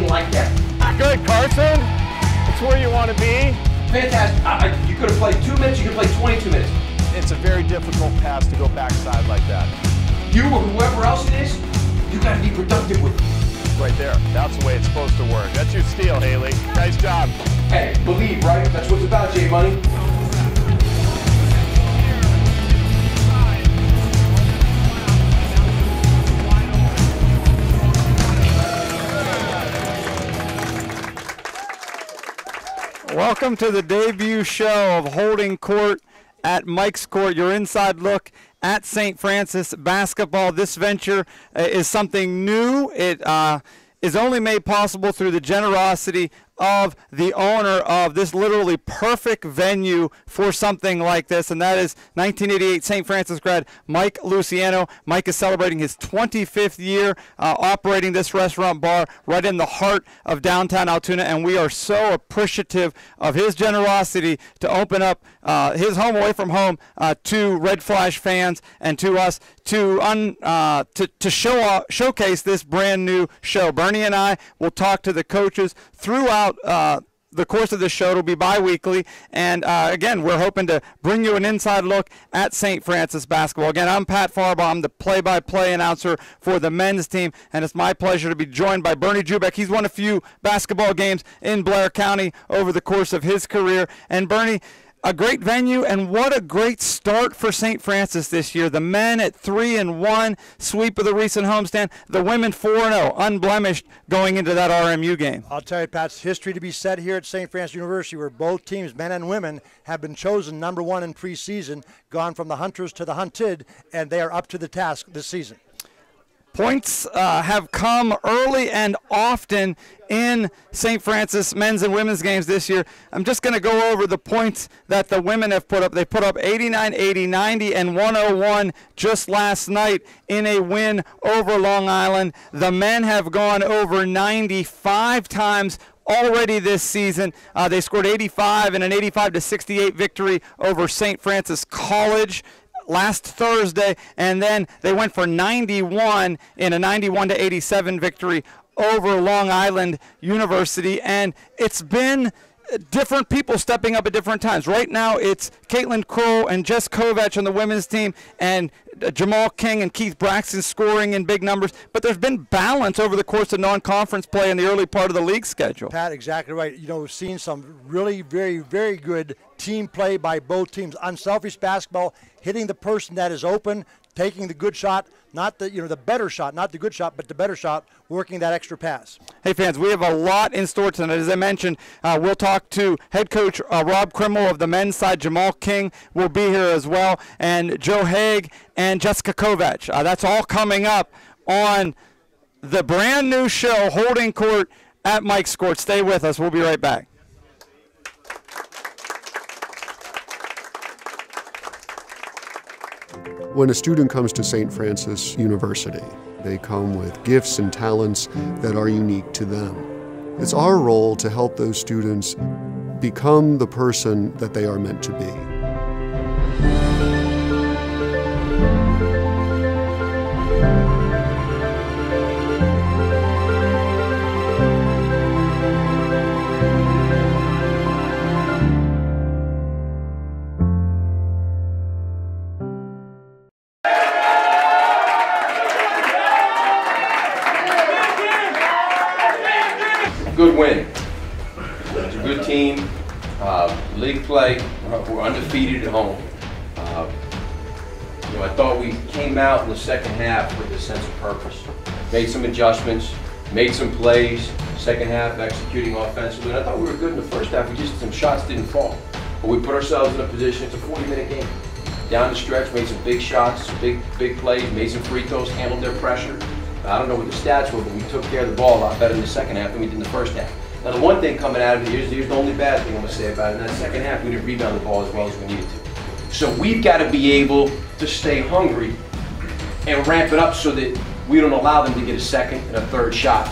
like that. Good, Carson. It's where you want to be. Fantastic. I, I, you could have played two minutes, you could have played 22 minutes. It's a very difficult pass to go backside like that. You or whoever else it is, you got to be productive with it. Right there. That's the way it's supposed to work. That's your steal, Haley. Nice job. Hey, believe, right? That's what it's about, J Money. Welcome to the debut show of Holding Court at Mike's Court, your inside look at St. Francis basketball. This venture uh, is something new. It uh, is only made possible through the generosity of the owner of this literally perfect venue for something like this, and that is 1988 St. Francis grad Mike Luciano. Mike is celebrating his 25th year uh, operating this restaurant bar right in the heart of downtown Altoona, and we are so appreciative of his generosity to open up uh, his home away from home uh, to Red Flash fans and to us to un, uh, to, to show uh, showcase this brand new show. Bernie and I will talk to the coaches throughout uh, the course of the show. It'll be bi-weekly. And uh, again, we're hoping to bring you an inside look at St. Francis basketball. Again, I'm Pat Farbaugh. I'm the play-by-play announcer for the men's team. And it's my pleasure to be joined by Bernie Jubek. He's won a few basketball games in Blair County over the course of his career. And Bernie, a great venue and what a great start for St. Francis this year. The men at 3 and 1, sweep of the recent homestand, the women 4 and 0, unblemished going into that RMU game. I'll tell you Pat's history to be set here at St. Francis University where both teams, men and women, have been chosen number 1 in preseason, gone from the hunters to the hunted and they are up to the task this season. Points uh, have come early and often in St. Francis men's and women's games this year. I'm just going to go over the points that the women have put up. They put up 89, 80, 90, and 101 just last night in a win over Long Island. The men have gone over 95 times already this season. Uh, they scored 85 in an 85 to 68 victory over St. Francis College last Thursday, and then they went for 91 in a 91 to 87 victory over Long Island University, and it's been different people stepping up at different times. Right now, it's Caitlin Crow and Jess Kovatch on the women's team, and Jamaal King and Keith Braxton scoring in big numbers. But there's been balance over the course of non-conference play in the early part of the league schedule. Pat, exactly right. You know, we've seen some really very, very good team play by both teams. Unselfish basketball, hitting the person that is open, taking the good shot, not the you know the better shot, not the good shot, but the better shot, working that extra pass. Hey fans, we have a lot in store tonight. As I mentioned, uh, we'll talk to head coach uh, Rob Krimmel of the men's side. Jamaal King will be here as well, and Joe Haigh and Jessica Kovatch. Uh, that's all coming up on the brand new show, Holding Court at Mike's Court. Stay with us. We'll be right back. When a student comes to St. Francis University, they come with gifts and talents that are unique to them. It's our role to help those students become the person that they are meant to be. Some adjustments, made some plays. Second half executing offensively. And I thought we were good in the first half. We just some shots didn't fall. But we put ourselves in a position. It's a 40-minute game. Down the stretch, made some big shots, big big plays, made some free throws, handled their pressure. I don't know what the stats were, but we took care of the ball a lot better in the second half than we did in the first half. Now, the one thing coming out of here's, here's the only bad thing I'm going to say about it. In that second half, we didn't rebound the ball as well as we needed to. So we've got to be able to stay hungry and ramp it up so that we don't allow them to get a second and a third shot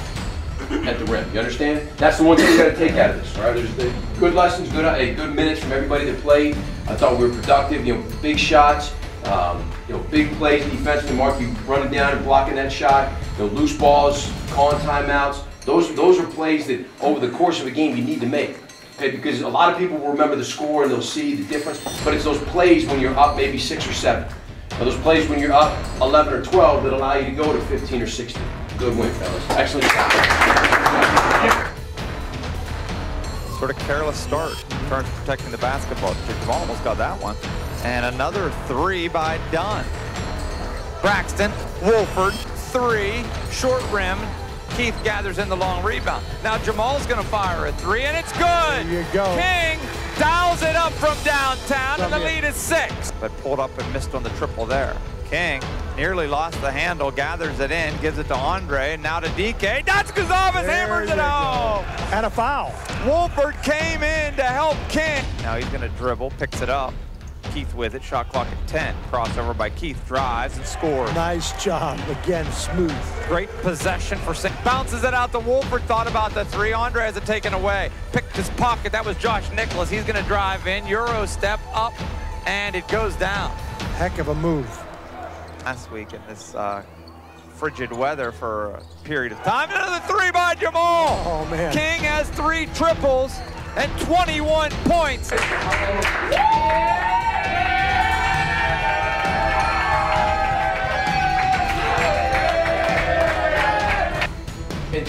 at the rim. You understand? That's the one thing we got to take out of this. Right, there's the good lessons, good good minutes from everybody that played. I thought we were productive. You know, big shots. Um, you know, big plays defensively. Mark, you running down and blocking that shot. You know, loose balls, calling timeouts. Those, those are plays that over the course of a game you need to make. Okay, because a lot of people will remember the score and they'll see the difference, but it's those plays when you're up maybe six or seven. Or those plays when you're up 11 or 12 that allow you to go to 15 or 16. Good win, fellas. Excellent job. Sort of careless start in terms of protecting the basketball. Jamaal almost got that one. And another three by Dunn. Braxton, Wolford, three, short rim. Keith gathers in the long rebound. Now Jamaal's going to fire a three, and it's good. There you go. King dials it up from downtown, and the lead is six. But pulled up and missed on the triple there. King nearly lost the handle, gathers it in, gives it to Andre, and now to DK. That's Gonzalez hammers it home. And a foul. Wolford came in to help King. Now he's going to dribble, picks it up. Keith with it, shot clock at 10. Crossover by Keith, drives and scores. Nice job. Again, smooth. Great possession for St. Bounces it out to Wolford, thought about the three. Andre has it taken away. Picked his pocket, that was Josh Nicholas. He's going to drive in, Euro step up, and it goes down. Heck of a move. Last week in this uh, frigid weather for a period of time. Another three by Jamaal. Oh, man. King has three triples and 21 points. And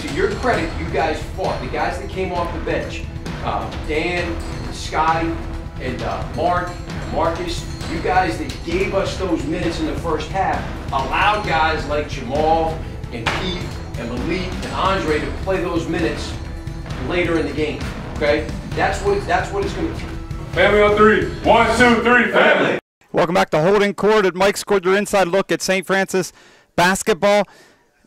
to your credit, you guys fought. The guys that came off the bench, uh, Dan, Scotty, and uh, Mark, Marcus, you guys that gave us those minutes in the first half allowed guys like Jamaal and Keith and Malik and Andre to play those minutes later in the game. Okay? That's what that's what it's gonna be. Family on three. One, two, three, family. Welcome back to Holding Court at Mike's Court, your inside look at St. Francis basketball.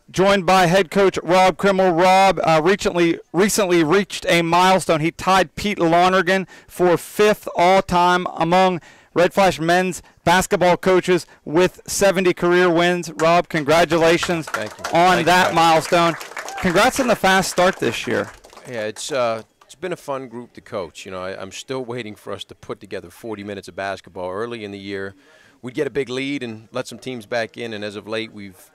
Joined by head coach Rob Krimmel. Rob uh, recently recently reached a milestone. He tied Pete Lonergan for fifth all-time among Red Flash men's basketball coaches with 70 career wins. Rob, congratulations you. on Thank that Mike. milestone. Congrats on the fast start this year. Yeah, it's uh, it's been a fun group to coach. You know, I, I'm still waiting for us to put together 40 minutes of basketball. Early in the year, we'd get a big lead and let some teams back in, and as of late, we've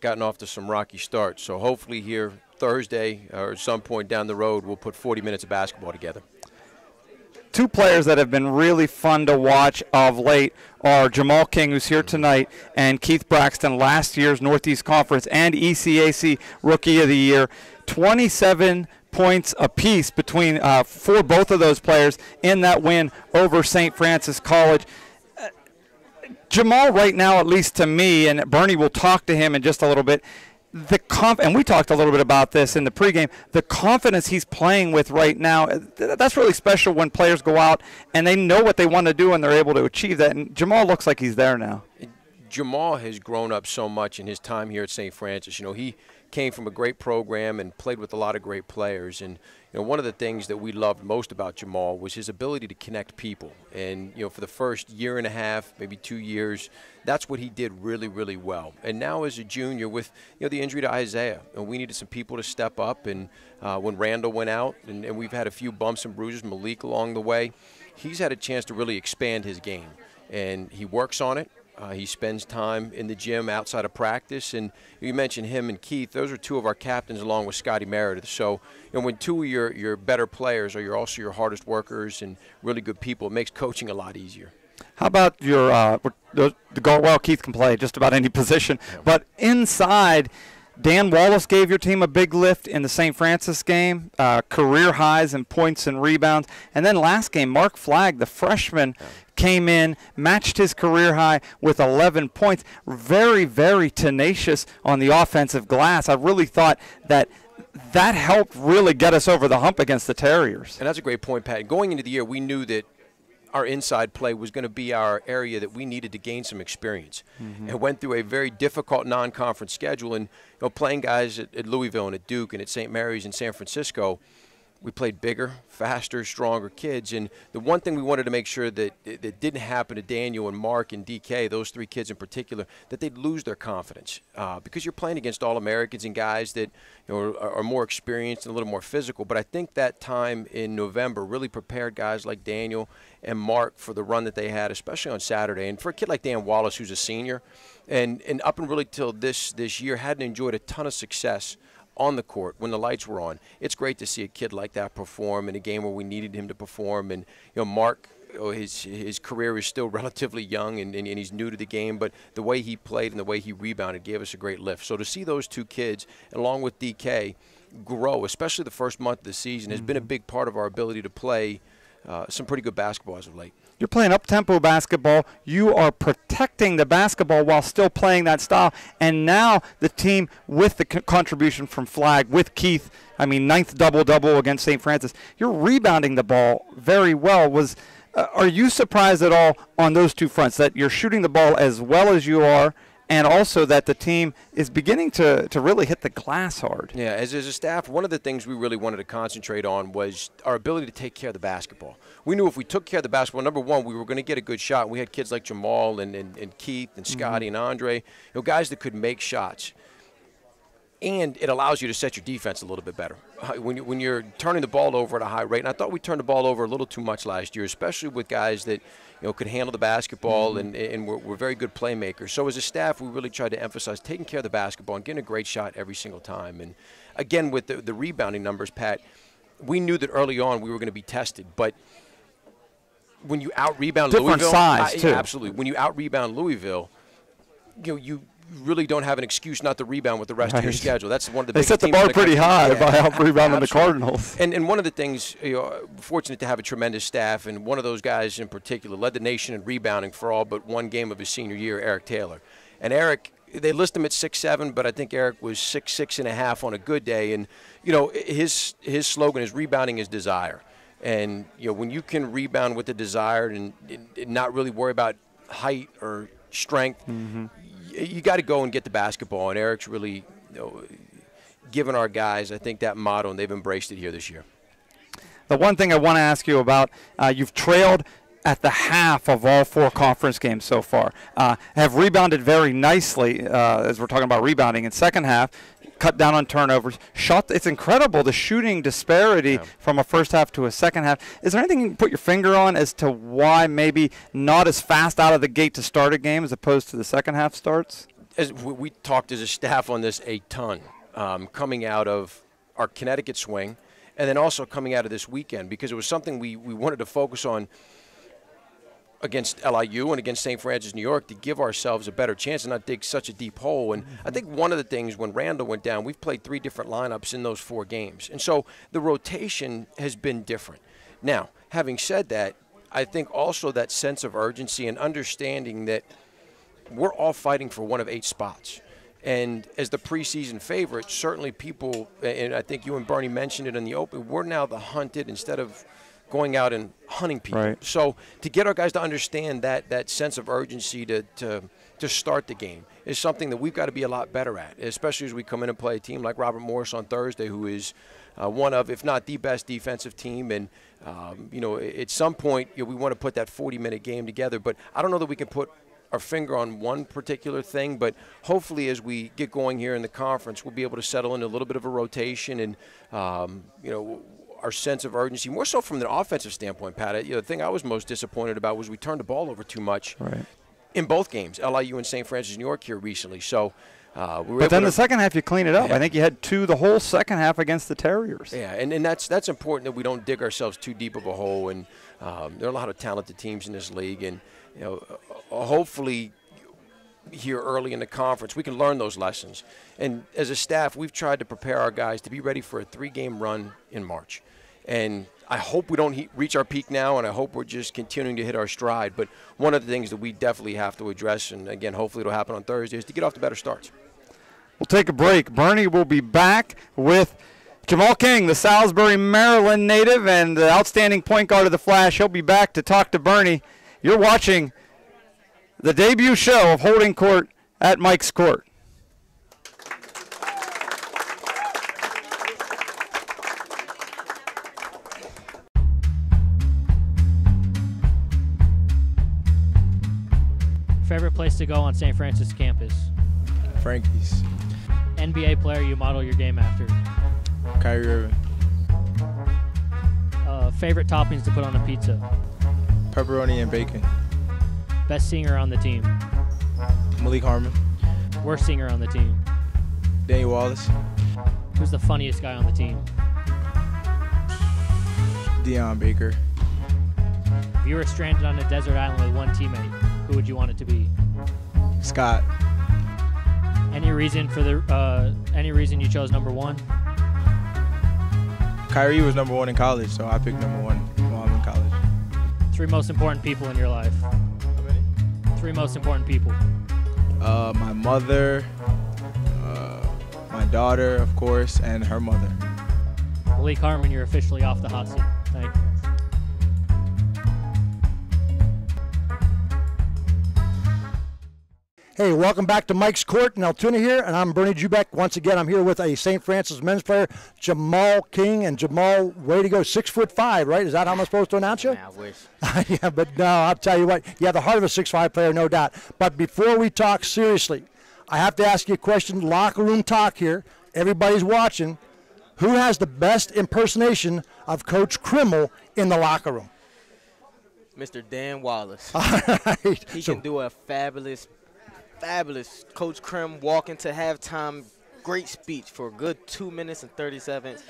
gotten off to some rocky starts. So hopefully here Thursday or at some point down the road, we'll put 40 minutes of basketball together. two players that have been really fun to watch of late are Jamaal King, who's here tonight, and Keith Braxton, last year's Northeast Conference and ECAC Rookie of the Year. 27 points apiece between uh, for both of those players in that win over St. Francis College. Jamaal, right now, at least to me, and Bernie will talk to him in just a little bit. The conf- and we talked a little bit about this in the pregame. The confidence he's playing with right now, uh, th- that's really special when players go out and they know what they want to do and they're able to achieve that. And Jamaal looks like he's there now. Jamaal has grown up so much in his time here at St. Francis. You know, he came from a great program and played with a lot of great players. And you know, one of the things that we loved most about Jamaal was his ability to connect people. And you know, for the first year and a half, maybe two years, that's what he did really, really well. And now as a junior, with you know the injury to Isaiah, and we needed some people to step up. And uh, when Randall went out, and, and we've had a few bumps and bruises, Malik along the way, he's had a chance to really expand his game, and he works on it. Uh, he spends time in the gym outside of practice, and you mentioned him and Keith. Those are two of our captains, along with Scotty Meredith. So, you know, when two of your your better players are you're also your hardest workers and really good people, it makes coaching a lot easier. How about your uh, the, the guard? Well, Keith can play just about any position, but inside, Dan Wallace gave your team a big lift in the St. Francis game, uh, career highs in points and rebounds, and then last game, Mark Flagg, the freshman, came in, matched his career high with 11 points. Very, very tenacious on the offensive glass. I really thought that. That helped really get us over the hump against the Terriers. And that's a great point, Pat. Going into the year, we knew that our inside play was going to be our area that we needed to gain some experience, mm-hmm. and went through a very difficult non-conference schedule. And you know, playing guys at, at Louisville and at Duke and at St. Mary's and San Francisco, we played bigger, faster, stronger kids. And the one thing we wanted to make sure that that didn't happen to Daniel and Mark and DK, those three kids in particular, that they'd lose their confidence uh, because you're playing against all Americans and guys that you know are, are more experienced and a little more physical. But I think that time in November really prepared guys like Daniel and Mark for the run that they had, especially on Saturday. And for a kid like Dan Wallace, who's a senior, and and up and really till this this year hadn't enjoyed a ton of success on the court when the lights were on. It's great to see a kid like that perform in a game where we needed him to perform. And you know, Mark oh, his his career is still relatively young and, and, and, he's new to the game, but the way he played and the way he rebounded gave us a great lift. So to see those two kids, along with DK, grow, especially the first month of the season, has mm-hmm. been a mm-hmm. big part of our ability to play uh, some pretty good basketball as of late. You're playing up tempo basketball. You are protecting the basketball while still playing that style. And now the team, with the contribution from Flagg, with Keith, I mean, ninth double double against St. Francis, you're rebounding the ball very well. Was uh, are you surprised at all on those two fronts that you're shooting the ball as well as you are? And also that the team is beginning to, to really hit the glass hard. Yeah, as, as a staff, one of the things we really wanted to concentrate on was our ability to take care of the basketball. We knew if we took care of the basketball, number one, we were going to get a good shot. We had kids like Jamaal and, and, and Keith and Scotty mm-hmm. and Andre, you know, guys that could make shots and it allows you to set your defense a little bit better when, you, when you're turning the ball over at a high rate. And I thought we turned the ball over a little too much last year, especially with guys that you know could handle the basketball mm-hmm. and, and were, were, very good playmakers. So as a staff, we really tried to emphasize taking care of the basketball and getting a great shot every single time. And again, with the, the rebounding numbers, Pat, we knew that early on we were going to be tested, but when you out rebound Different Louisville, size I, too. absolutely. When you out rebound Louisville, you know you really don't have an excuse not to rebound with the rest right. of your schedule. That's one of the they set the bar pretty high yeah. by out rebounding the Cardinals. And and one of the things, you know, fortunate to have a tremendous staff, and one of those guys in particular led the nation in rebounding for all but one game of his senior year, Eric Taylor. And Eric, they list him at six seven, but I think Eric was six six and a half on a good day. And you know, his his slogan is rebounding is desire. And you know, when you can rebound with the desire and, and not really worry about height or strength, mm-hmm you got to go and get the basketball. And Eric's really you know, given our guys, I think, that motto, and they've embraced it here this year. The one thing I want to ask you about, uh, you've trailed at the half of all four conference games so far. Uh, have rebounded very nicely uh, as we're talking about rebounding in second half cut down on turnovers. Shot. It's incredible the shooting disparity yeah. from a first half to a second half. Is there anything you can put your finger on as to why maybe not as fast out of the gate to start a game as opposed to the second half starts? As we talked as a staff on this a ton, um, coming out of our Connecticut swing, and then also coming out of this weekend because it was something we, we wanted to focus on against LIU and against St. Francis, New York, to give ourselves a better chance and not dig such a deep hole. And I think one of the things when Randall went down, we've played three different lineups in those four games. And so the rotation has been different. Now, having said that, I think also that sense of urgency and understanding that we're all fighting for one of eight spots. And as the preseason favorite, certainly people, and I think you and Bernie mentioned it in the open, we're now the hunted instead of – going out and hunting people. Right. So to get our guys to understand that that sense of urgency to, to to start the game is something that we've got to be a lot better at, especially as we come in and play a team like Robert Morris on Thursday, who is uh, one of, if not the best defensive team. And um, you know, at some point, you know, we want to put that 40-minute game together. But I don't know that we can put our finger on one particular thing, but hopefully as we get going here in the conference, we'll be able to settle into a little bit of a rotation and, um, you know, our sense of urgency, more so from the offensive standpoint, Pat. You know, the thing I was most disappointed about was we turned the ball over too much right. in both games, LIU and St. Francis, New York here recently. So. Uh, we but then the second half, you clean it up. Yeah. I think you had two the whole second half against the Terriers. Yeah, and, and that's that's important that we don't dig ourselves too deep of a hole. And um, there are a lot of talented teams in this league, and you know, uh, hopefully here early in the conference, we can learn those lessons. And as a staff, we've tried to prepare our guys to be ready for a three-game run in March. And I hope we don't he- reach our peak now, and I hope we're just continuing to hit our stride. But one of the things that we definitely have to address, and again, hopefully it'll happen on Thursday, is to get off to better starts. We'll take a break. Bernie will be back with Jamaal King, the Salisbury, Maryland native and the outstanding point guard of the Flash. He'll be back to talk to Bernie. You're watching the debut show of Holding Court at Mike's Court. Place to go on St. Francis campus? Frankie's. NBA player you model your game after? Kyrie Irving. Uh, favorite toppings to put on a pizza? Pepperoni and bacon. Best singer on the team? Malik Harmon. Worst singer on the team? Danny Wallace. Who's the funniest guy on the team? Dion Baker. If you were stranded on a desert island with one teammate, who would you want it to be? Scott. Any reason for the uh, any reason you chose number one? Kyrie was number one in college, so I picked number one while I'm in college. Three most important people in your life. How many? Three most important people. Uh, my mother, uh, my daughter, of course, and her mother. Malik Harmon, you're officially off the hot seat. Hey, welcome back to Mike's Court in Altoona here, and I'm Bernie Jubeck. Once again, I'm here with a St. Francis men's player, Jamaal King, and Jamaal, way to go, six foot five, right? Is that how I'm supposed to announce you? I wish. yeah, but no, I'll tell you what, you have the heart of a six-five player, no doubt. But before we talk seriously, I have to ask you a question. Locker room talk here. Everybody's watching. Who has the best impersonation of Coach Krimmel in the locker room? Mr. Dan Wallace. All right. He So- can do a fabulous, fabulous Coach Krim walk into halftime. Great speech for a good two minutes and 30 seconds.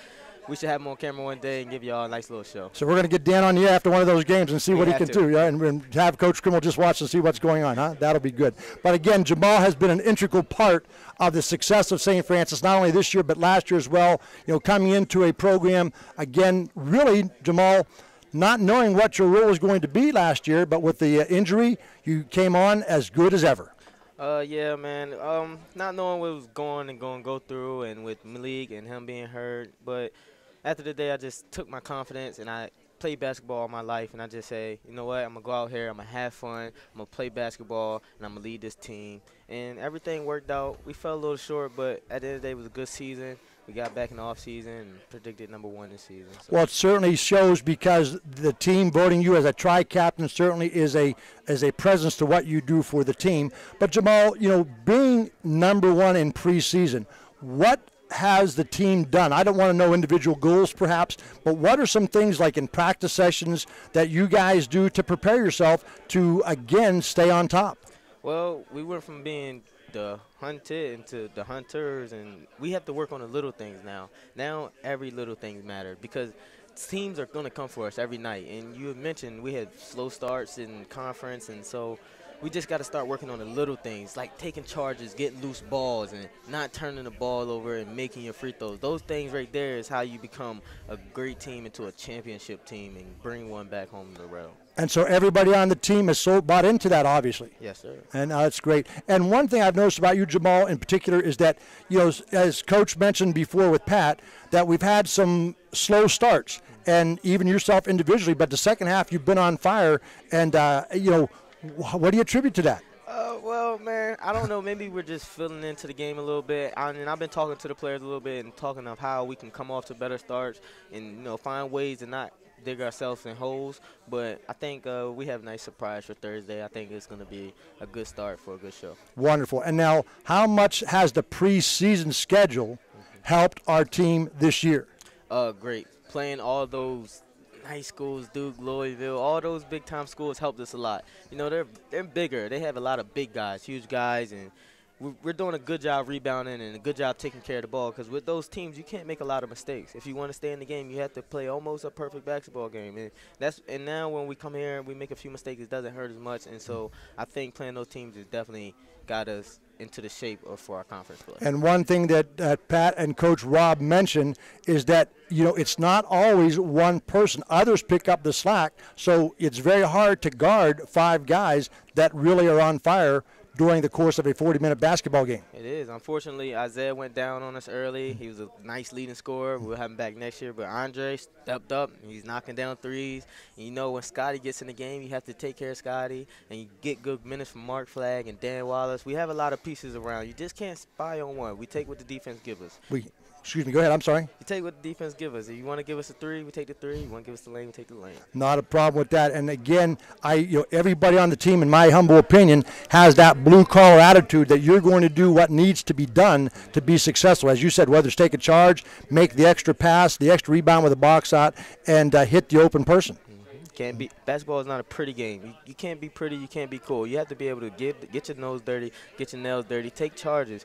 We should have him on camera one day and give y'all a nice little show. So we're going to get Dan on you after one of those games and see We what he can to. do, yeah, and, and have Coach Krimmel just watch and see what's going on, huh? That'll be good. But again, Jamaal has been an integral part of the success of St. Francis, not only this year but last year as well. You know, coming into a program again, really, Jamaal, not knowing what your role was going to be last year, but with the uh, injury, you came on as good as ever. Uh, yeah, man. Um, not knowing what was going and going to go through, and with Malik and him being hurt, but after the day, I just took my confidence and I played basketball all my life, and I just say, you know what, I'm gonna go out here, I'm gonna have fun, I'm gonna play basketball, and I'm gonna lead this team, and everything worked out. We fell a little short, but at the end of the day, it was a good season. We got back in the off season and predicted number one this season. So. Well, it certainly shows because the team voting you as a tri-captain certainly is a is a presence to what you do for the team. But Jamaal, you know, being number one in preseason, what has the team done? I don't want to know individual goals, perhaps, but what are some things like in practice sessions that you guys do to prepare yourself to again stay on top? Well, we went from being the hunted into the hunters, and we have to work on the little things now. Now every little thing matters because teams are going to come for us every night. And you mentioned we had slow starts in conference, and so we just got to start working on the little things like taking charges, getting loose balls, and not turning the ball over and making your free throws. Those things right there is how you become a great team into a championship team and bring one back home to the rail. And so everybody on the team is so bought into that, obviously. Yes, sir. And uh, that's great. And one thing I've noticed about you, Jamaal, in particular, is that you know, as- Coach mentioned before with Pat, that we've had some slow starts, and even yourself individually. But the second half, you've been on fire. And uh, you know, what do you attribute to that? Uh, well, man, I don't know. Maybe we're just filling into the game a little bit. I mean, I've been talking to the players a little bit and talking of how we can come off to better starts and you know find ways to not dig ourselves in holes. But I think uh, we have a nice surprise for Thursday. I think it's going to be a good start for a good show. Wonderful. And now, how much has the preseason schedule helped our team this year? Uh, great. Playing all those nice schools, Duke, Louisville, all those big time schools helped us a lot. You know, they're they're bigger. They have a lot of big guys, huge guys, and we're, doing a good job rebounding and a good job taking care of the ball. Because with those teams, you can't make a lot of mistakes. If you want to stay in the game, you have to play almost a perfect basketball game. And that's and now when we come here and we make a few mistakes, it doesn't hurt as much. And so I think playing those teams has definitely got us into the shape of for our conference play. And one thing that uh, Pat and Coach Rob mentioned is that you know it's not always one person. Others pick up the slack, so it's very hard to guard five guys that really are on fire during the course of a 40-minute basketball game. It is. Unfortunately, Isaiah went down on us early. He was a nice leading scorer. We'll have him back next year. But Andre stepped up. He's knocking down threes. And you know, when Scotty gets in the game, you have to take care of Scotty. And you get good minutes from Mark Flagg and Dan Wallace. We have a lot of pieces around. You just can't spy on one. We take what the defense gives us. We, excuse me, go ahead. I'm sorry. You take what the defense gives us. If you want to give us a three, we take the three. You want to give us the lane, we take the lane. Not a problem with that. And again, I you know everybody on the team, in my humble opinion, has that blue collar attitude that you're going to do what needs to be done to be successful. As you said, whether it's take a charge, make the extra pass, the extra rebound with a box out, and uh, hit the open person. Can't be basketball is not a pretty game. You, you can't be pretty. You can't be cool. You have to be able to get get your nose dirty, get your nails dirty, take charges.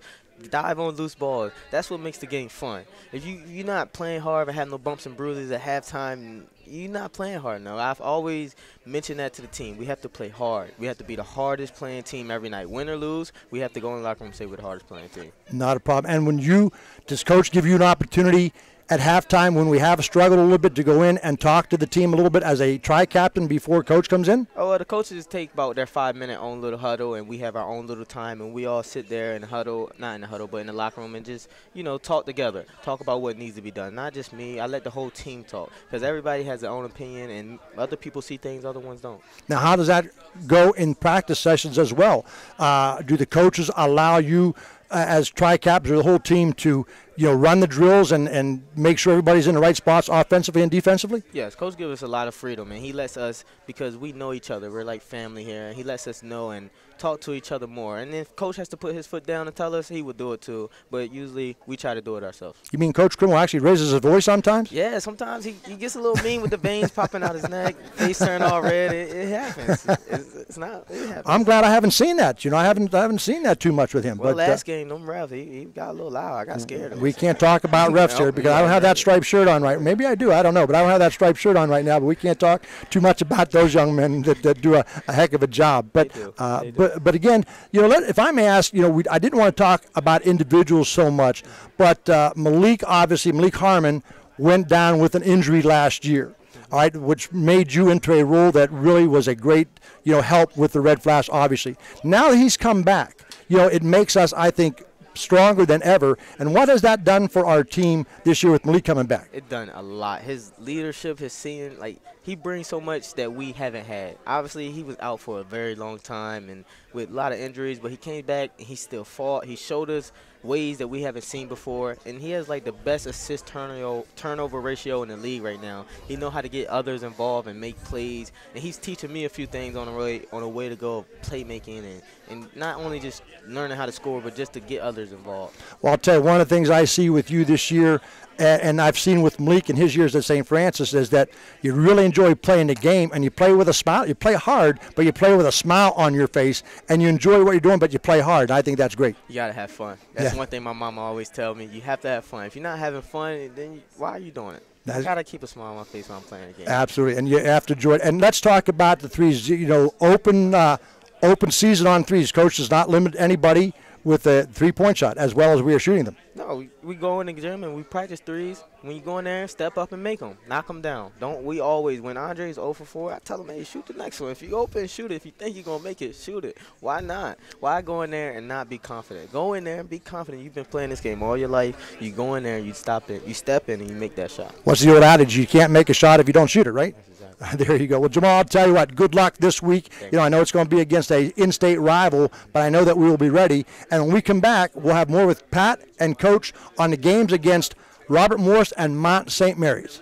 Dive on loose balls. That's what makes the game fun. If you you're not playing hard and have no bumps and bruises at halftime, you're not playing hard enough. I've always mentioned that to the team. We have to play hard. We have to be the hardest playing team every night. Win or lose, we have to go in the locker room and say we're the hardest playing team. Not a problem. And when you, does coach give you an opportunity at halftime when we have struggled a little bit to go in and talk to the team a little bit as a tri captain before coach comes in? Oh, well, the coaches take about their five minute own little huddle, and we have our own little time, and we all sit there and huddle, not in the huddle, but in the locker room, and just you know talk together, talk about what needs to be done. Not just me. I let the whole team talk because everybody has their own opinion, and other people see things other ones don't. Now, how does that go in practice sessions as well? Uh, do the coaches allow you? Uh, as tri-caps or the whole team to you know run the drills and, and make sure everybody's in the right spots offensively and defensively? Yes, coach gives us a lot of freedom and he lets us because we know each other. We're like family here and he lets us know and talk to each other more. And if coach has to put his foot down and tell us, he would do it too. But usually we try to do it ourselves. You mean Coach Krimmel actually raises his voice sometimes? Yeah, sometimes he, he gets a little mean with the veins popping out his neck, face turned all red. It, it happens. It's, it's, not. It happens. I'm glad I haven't seen that. You know, I haven't I haven't seen that too much with him. Well, but, last uh, game, them refs, he, he got a little loud. I got scared. We can't talk about refs here because I don't have that striped shirt on right. Maybe I do. I don't know, but I don't have that striped shirt on right now. But we can't talk too much about those young men that, that do a, a heck of a job. But uh, but but again, you know, let, if I may ask, you know, we, I didn't want to talk about individuals so much, but uh, Malik obviously Malik Harmon went down with an injury last year. All right, which made you into a role that really was a great, you know, help with the Red Flash. Obviously, now that he's come back, you know, it makes us, I think, stronger than ever. And what has that done for our team this year with Malik coming back? It done a lot. His leadership, his seeing, like he brings so much that we haven't had. Obviously, he was out for a very long time and with a lot of injuries, but he came back and he still fought. He showed us ways that we haven't seen before, and he has like the best assist turnover turnover ratio in the league right now. He know how to get others involved and make plays, and he's teaching me a few things on the way on the way to go playmaking and and not only just learning how to score, but just to get others involved. Well, I'll tell you one of the things I see with you this year and I've seen with Malik in his years at St. Francis is that you really enjoy playing the game and you play with a smile. You play hard, but you play with a smile on your face and you enjoy what you're doing, but you play hard. And I think that's great. You gotta have fun. That's Yeah. one thing my mama always tell me. You have to have fun. If you're not having fun, then you, why are you doing it? I gotta keep a smile on my face when I'm playing the game. Absolutely, and you have to enjoy it. And let's talk about the threes. You know, open uh, open season on threes. Coach does not limit anybody with a three-point shot as well as we are shooting them. No, we, we go in the gym and we practice threes. When you go in there, step up and make them, knock them down. Don't we always when Andre's 0 for 4, I tell him, hey, shoot the next one. If you open, shoot it. If you think you're gonna make it, shoot it. Why not? Why go in there and not be confident? Go in there and be confident. You've been playing this game all your life. You go in there, you stop it, you step in, and you make that shot. What's the old adage? You can't make a shot if you don't shoot it, right? There you go. Well, Jamaal, I'll tell you what. Good luck this week. You know, I know it's going to be against a in-state rival, but I know that we will be ready. And when we come back, we'll have more with Pat and Coach on the games against Robert Morris and Mount St. Mary's.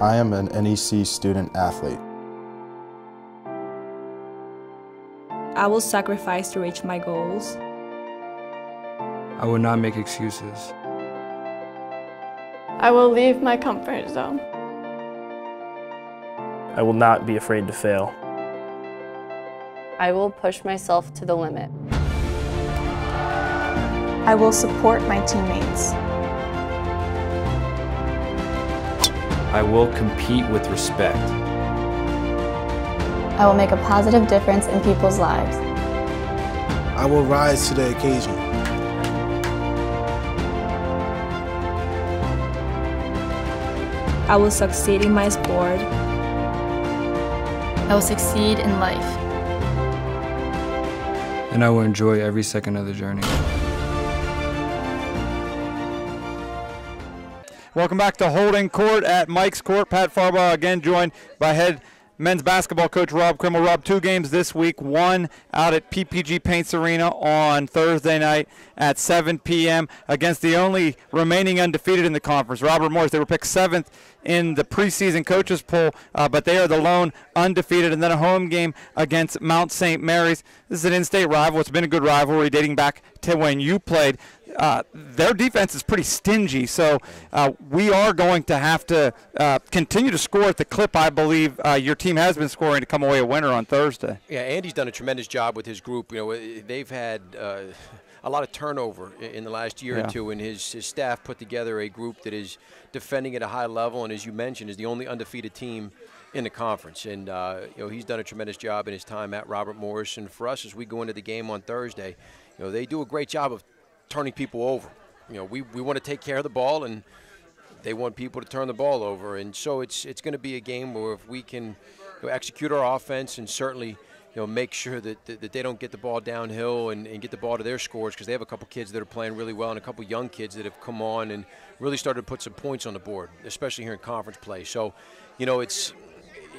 I am an NEC student athlete. I will sacrifice to reach my goals. I will not make excuses. I will leave my comfort zone. I will not be afraid to fail. I will push myself to the limit. I will support my teammates. I will compete with respect. I will make a positive difference in people's lives. I will rise to the occasion. I will succeed in my sport. I will succeed in life. And I will enjoy every second of the journey. Welcome back to Holding Court at Mike's Court. Pat Farbaugh again joined by head men's basketball coach Rob Krimmel. Rob, two games this week. One out at PPG Paints Arena on Thursday night at 7 p.m. against the only remaining undefeated in the conference, Robert Morris. They were picked seventh in the preseason coaches poll, uh, but they are the lone undefeated. And then a home game against Mount St. Mary's. This is an in-state rival. It's been a good rivalry dating back to when you played. Uh, their defense is pretty stingy. So uh, we are going to have to uh, continue to score at the clip I believe uh, your team has been scoring to come away a winner on Thursday. Yeah, Andy's done a tremendous job with his group. You know, they've had uh, a lot of turnover in the last year Yeah. or two, and his, his staff put together a group that is defending at a high level, and as you mentioned, is the only undefeated team in the conference. And uh, you know, he's done a tremendous job in his time at Robert Morris. And for us, as we go into the game on Thursday, you know, they do a great job of turning people over. You know, we, we want to take care of the ball, and they want people to turn the ball over. And so it's it's going to be a game where if we can you know, execute our offense and certainly you know make sure that, that, that they don't get the ball downhill and, and get the ball to their scores because they have a couple kids that are playing really well and a couple young kids that have come on and really started to put some points on the board, especially here in conference play. So, you know, it's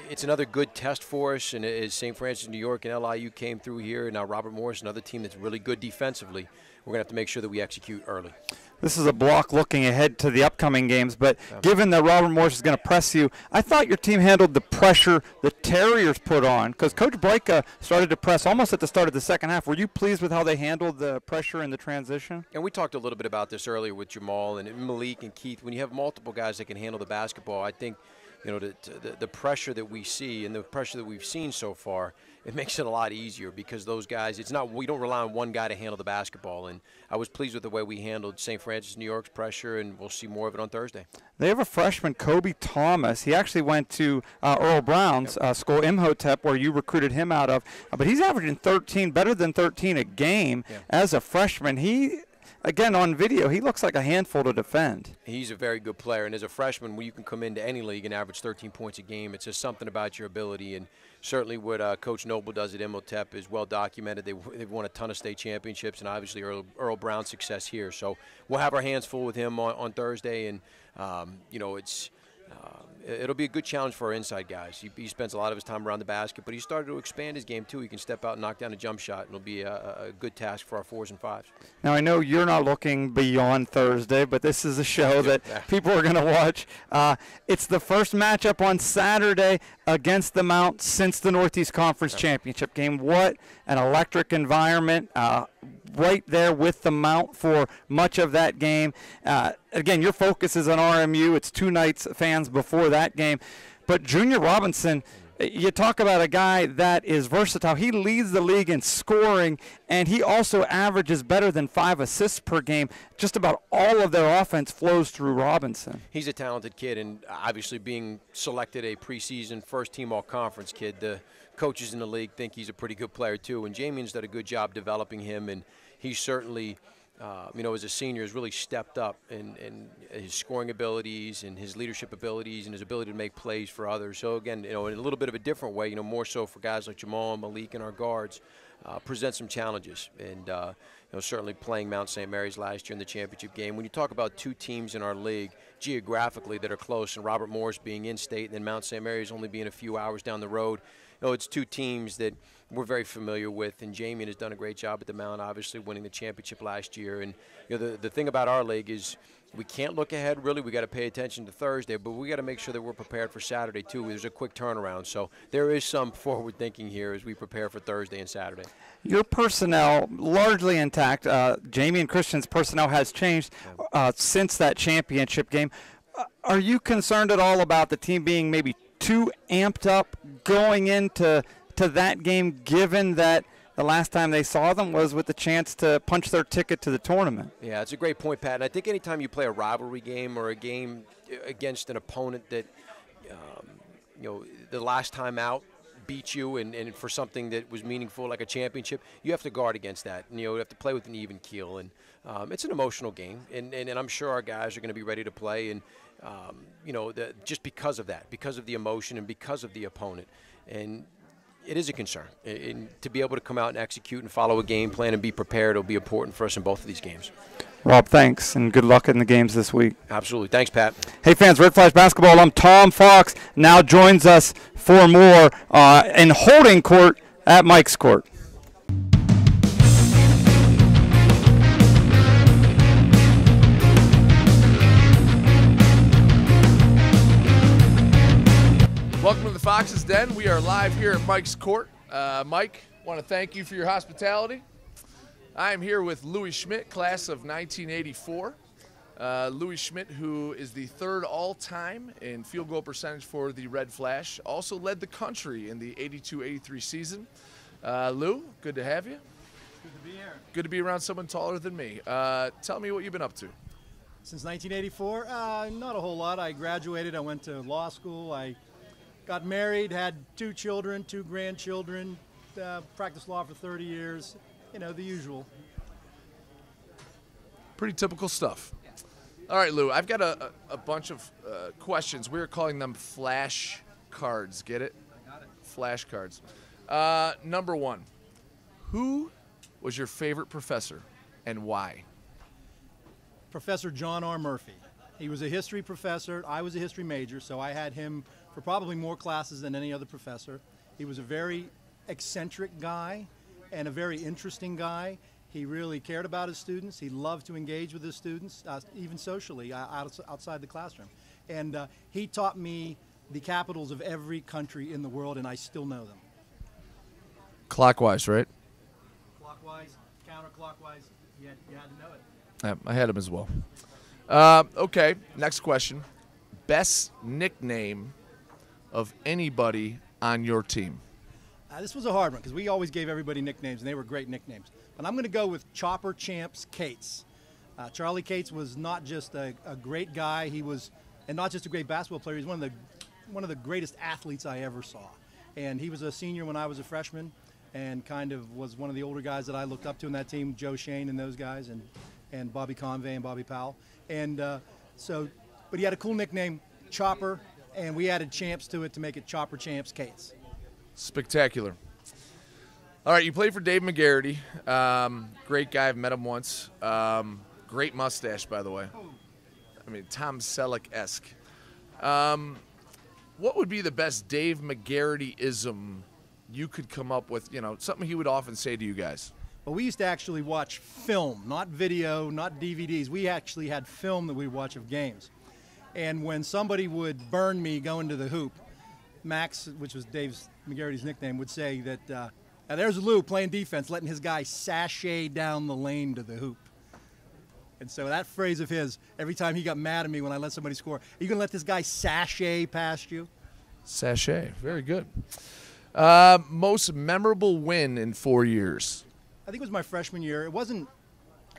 it's another good test for us. And as St. Francis, New York, and LIU came through here, and now Robert Morris, another team that's really good defensively, we're going to have to make sure that we execute early. This is a block looking ahead to the upcoming games, but given that Robert Morris is going to press you, I thought your team handled the pressure the Terriers put on because Coach Braica started to press almost at the start of the second half. Were you pleased with how they handled the pressure in the transition? And we talked a little bit about this earlier with Jamaal and Malik and Keith. When you have multiple guys that can handle the basketball, I think you know the, the, the pressure that we see and the pressure that we've seen so far, it makes it a lot easier because those guys. It's not we don't rely on one guy to handle the basketball. And I was pleased with the way we handled St. Francis, New York's pressure, and we'll see more of it on Thursday. They have a freshman, Kobe Thomas. He actually went to uh, Earl Brown's uh, school, Imhotep, where you recruited him out of. But he's averaging 13, better than 13 a game as a freshman. He, again, on video, he looks like a handful to defend. He's a very good player, and as a freshman, when you can come into any league and average 13 points a game, it's just something about your ability. And certainly, what uh, Coach Noble does at Imhotep is well documented. They, they've won a ton of state championships, and obviously Earl, Earl Brown's success here. So we'll have our hands full with him on, on Thursday, and um, you know it's. Uh, it'll be a good challenge for our inside guys. He, he, spends a lot of his time around the basket, but he started to expand his game too. He can step out and knock down a jump shot, and it'll be a, a good task for our fours and fives. Now, I know you're not looking beyond Thursday, but this is a show that people are going to watch. Uh, it's the first matchup on Saturday against the Mount since the Northeast Conference Championship game. What an electric environment. Uh, right there with the Mount for much of that game. Uh, again, your focus is on RMU. It's two nights fans before that game. But Junior Robinson, you talk about a guy that is versatile. He leads the league in scoring, and he also averages better than five assists per game. Just about all of their offense flows through Robinson. He's a talented kid, and obviously being selected a preseason first team all conference kid, the coaches in the league think he's a pretty good player too. And Jamion's done a good job developing him, and he's certainly. Uh, you know, as a senior, has really stepped up in, in his scoring abilities and his leadership abilities and his ability to make plays for others. So again, you know, in a little bit of a different way, you know, more so for guys like Jamaal and Malik and our guards, uh, present some challenges. And uh, you know, certainly playing Mount St. Mary's last year in the championship game. When you talk about two teams in our league geographically that are close, and Robert Morris being in state, and then Mount St. Mary's only being a few hours down the road, you know, it's two teams that we're very familiar with, and Jamion has done a great job at the mound, obviously winning the championship last year. And you know, the the thing about our league is we can't look ahead really. We got to pay attention to Thursday, but we got to make sure that we're prepared for Saturday too. There's a quick turnaround, so there is some forward thinking here as we prepare for Thursday and Saturday. Your personnel largely intact. Uh, Jamion Christian's personnel has changed uh, since that championship game. Uh, are you concerned at all about the team being maybe too amped up going into to that game, given that the last time they saw them was with the chance to punch their ticket to the tournament? Yeah, it's a great point, Pat. And I think anytime you play a rivalry game or a game against an opponent that, um, you know, the last time out beat you and, and for something that was meaningful like a championship, you have to guard against that. And, you know, you have to play with an even keel. And um, it's an emotional game. And, and, and I'm sure our guys are going to be ready to play. And, um, you know, the, just because of that, because of the emotion and because of the opponent. And it is a concern. And to be able to come out and execute and follow a game plan and be prepared will be important for us in both of these games. Rob, thanks, and good luck in the games this week. Absolutely. Thanks, Pat. Hey, fans, Red Flash Basketball alum Tom Fox now joins us for more uh, in holding court at Mike's Court. Fox's Den. We are live here at Mike's Court. Uh, Mike, want to thank you for your hospitality. I'm here with Louis Schmidt, class of 1984. Uh, Louis Schmidt, who is the third all time in field goal percentage for the Red Flash, also led the country in the 82 83 season. Uh, Lou, good to have you. Good to be here. Good to be around someone taller than me. Uh, tell me what you've been up to. Since 1984, uh, not a whole lot. I graduated, I went to law school, I got married, had two children, two grandchildren, uh, practiced law for 30 years, you know, the usual. Pretty typical stuff. All right, Lou, I've got a, a, a bunch of uh, questions. We're calling them flash cards. Get it? Got it. Flash cards. Uh, number one, who was your favorite professor and why? Professor John R. Murphy. He was a history professor. I was a history major, so I had him for probably more classes than any other professor. He was a very eccentric guy and a very interesting guy. He really cared about his students. He loved to engage with his students, uh, even socially, uh, outside the classroom. And uh, he taught me the capitals of every country in the world, and I still know them. Clockwise, right? Clockwise, counterclockwise, you had, you had to know it. I had him as well. Uh, okay, next question. Best nickname of anybody on your team? Uh, this was a hard one because we always gave everybody nicknames, and they were great nicknames. But I'm going to go with Chopper Champs Cates. Uh, Charlie Cates was not just a, a, great guy; he was, and not just a great basketball player. He's one of the one of the greatest athletes I ever saw. And he was a senior when I was a freshman, and kind of was one of the older guys that I looked up to in that team, Joe Shane and those guys, and and Bobby Convey and Bobby Powell. And uh, so, but he had a cool nickname, Chopper, and we added champs to it to make it Chopper Champs Cates. Spectacular. All right, you played for Dave Magarity. Um, great guy. I've met him once. Um, great mustache, by the way. I mean, Tom Selleck esque. Um, what would be the best Dave Magarity ism you could come up with? You know, something he would often say to you guys. Well, we used to actually watch film, not video, not DVDs. We actually had film that we watch of games. And when somebody would burn me going to the hoop, Max, which was Dave Magarity's nickname, would say that. Uh, now there's Lou playing defense, letting his guy sashay down the lane to the hoop. And so that phrase of his, every time he got mad at me when I let somebody score, are you going to let this guy sashay past you? Sashay. Very good. Uh, most memorable win in four years? I think it was my freshman year. It wasn't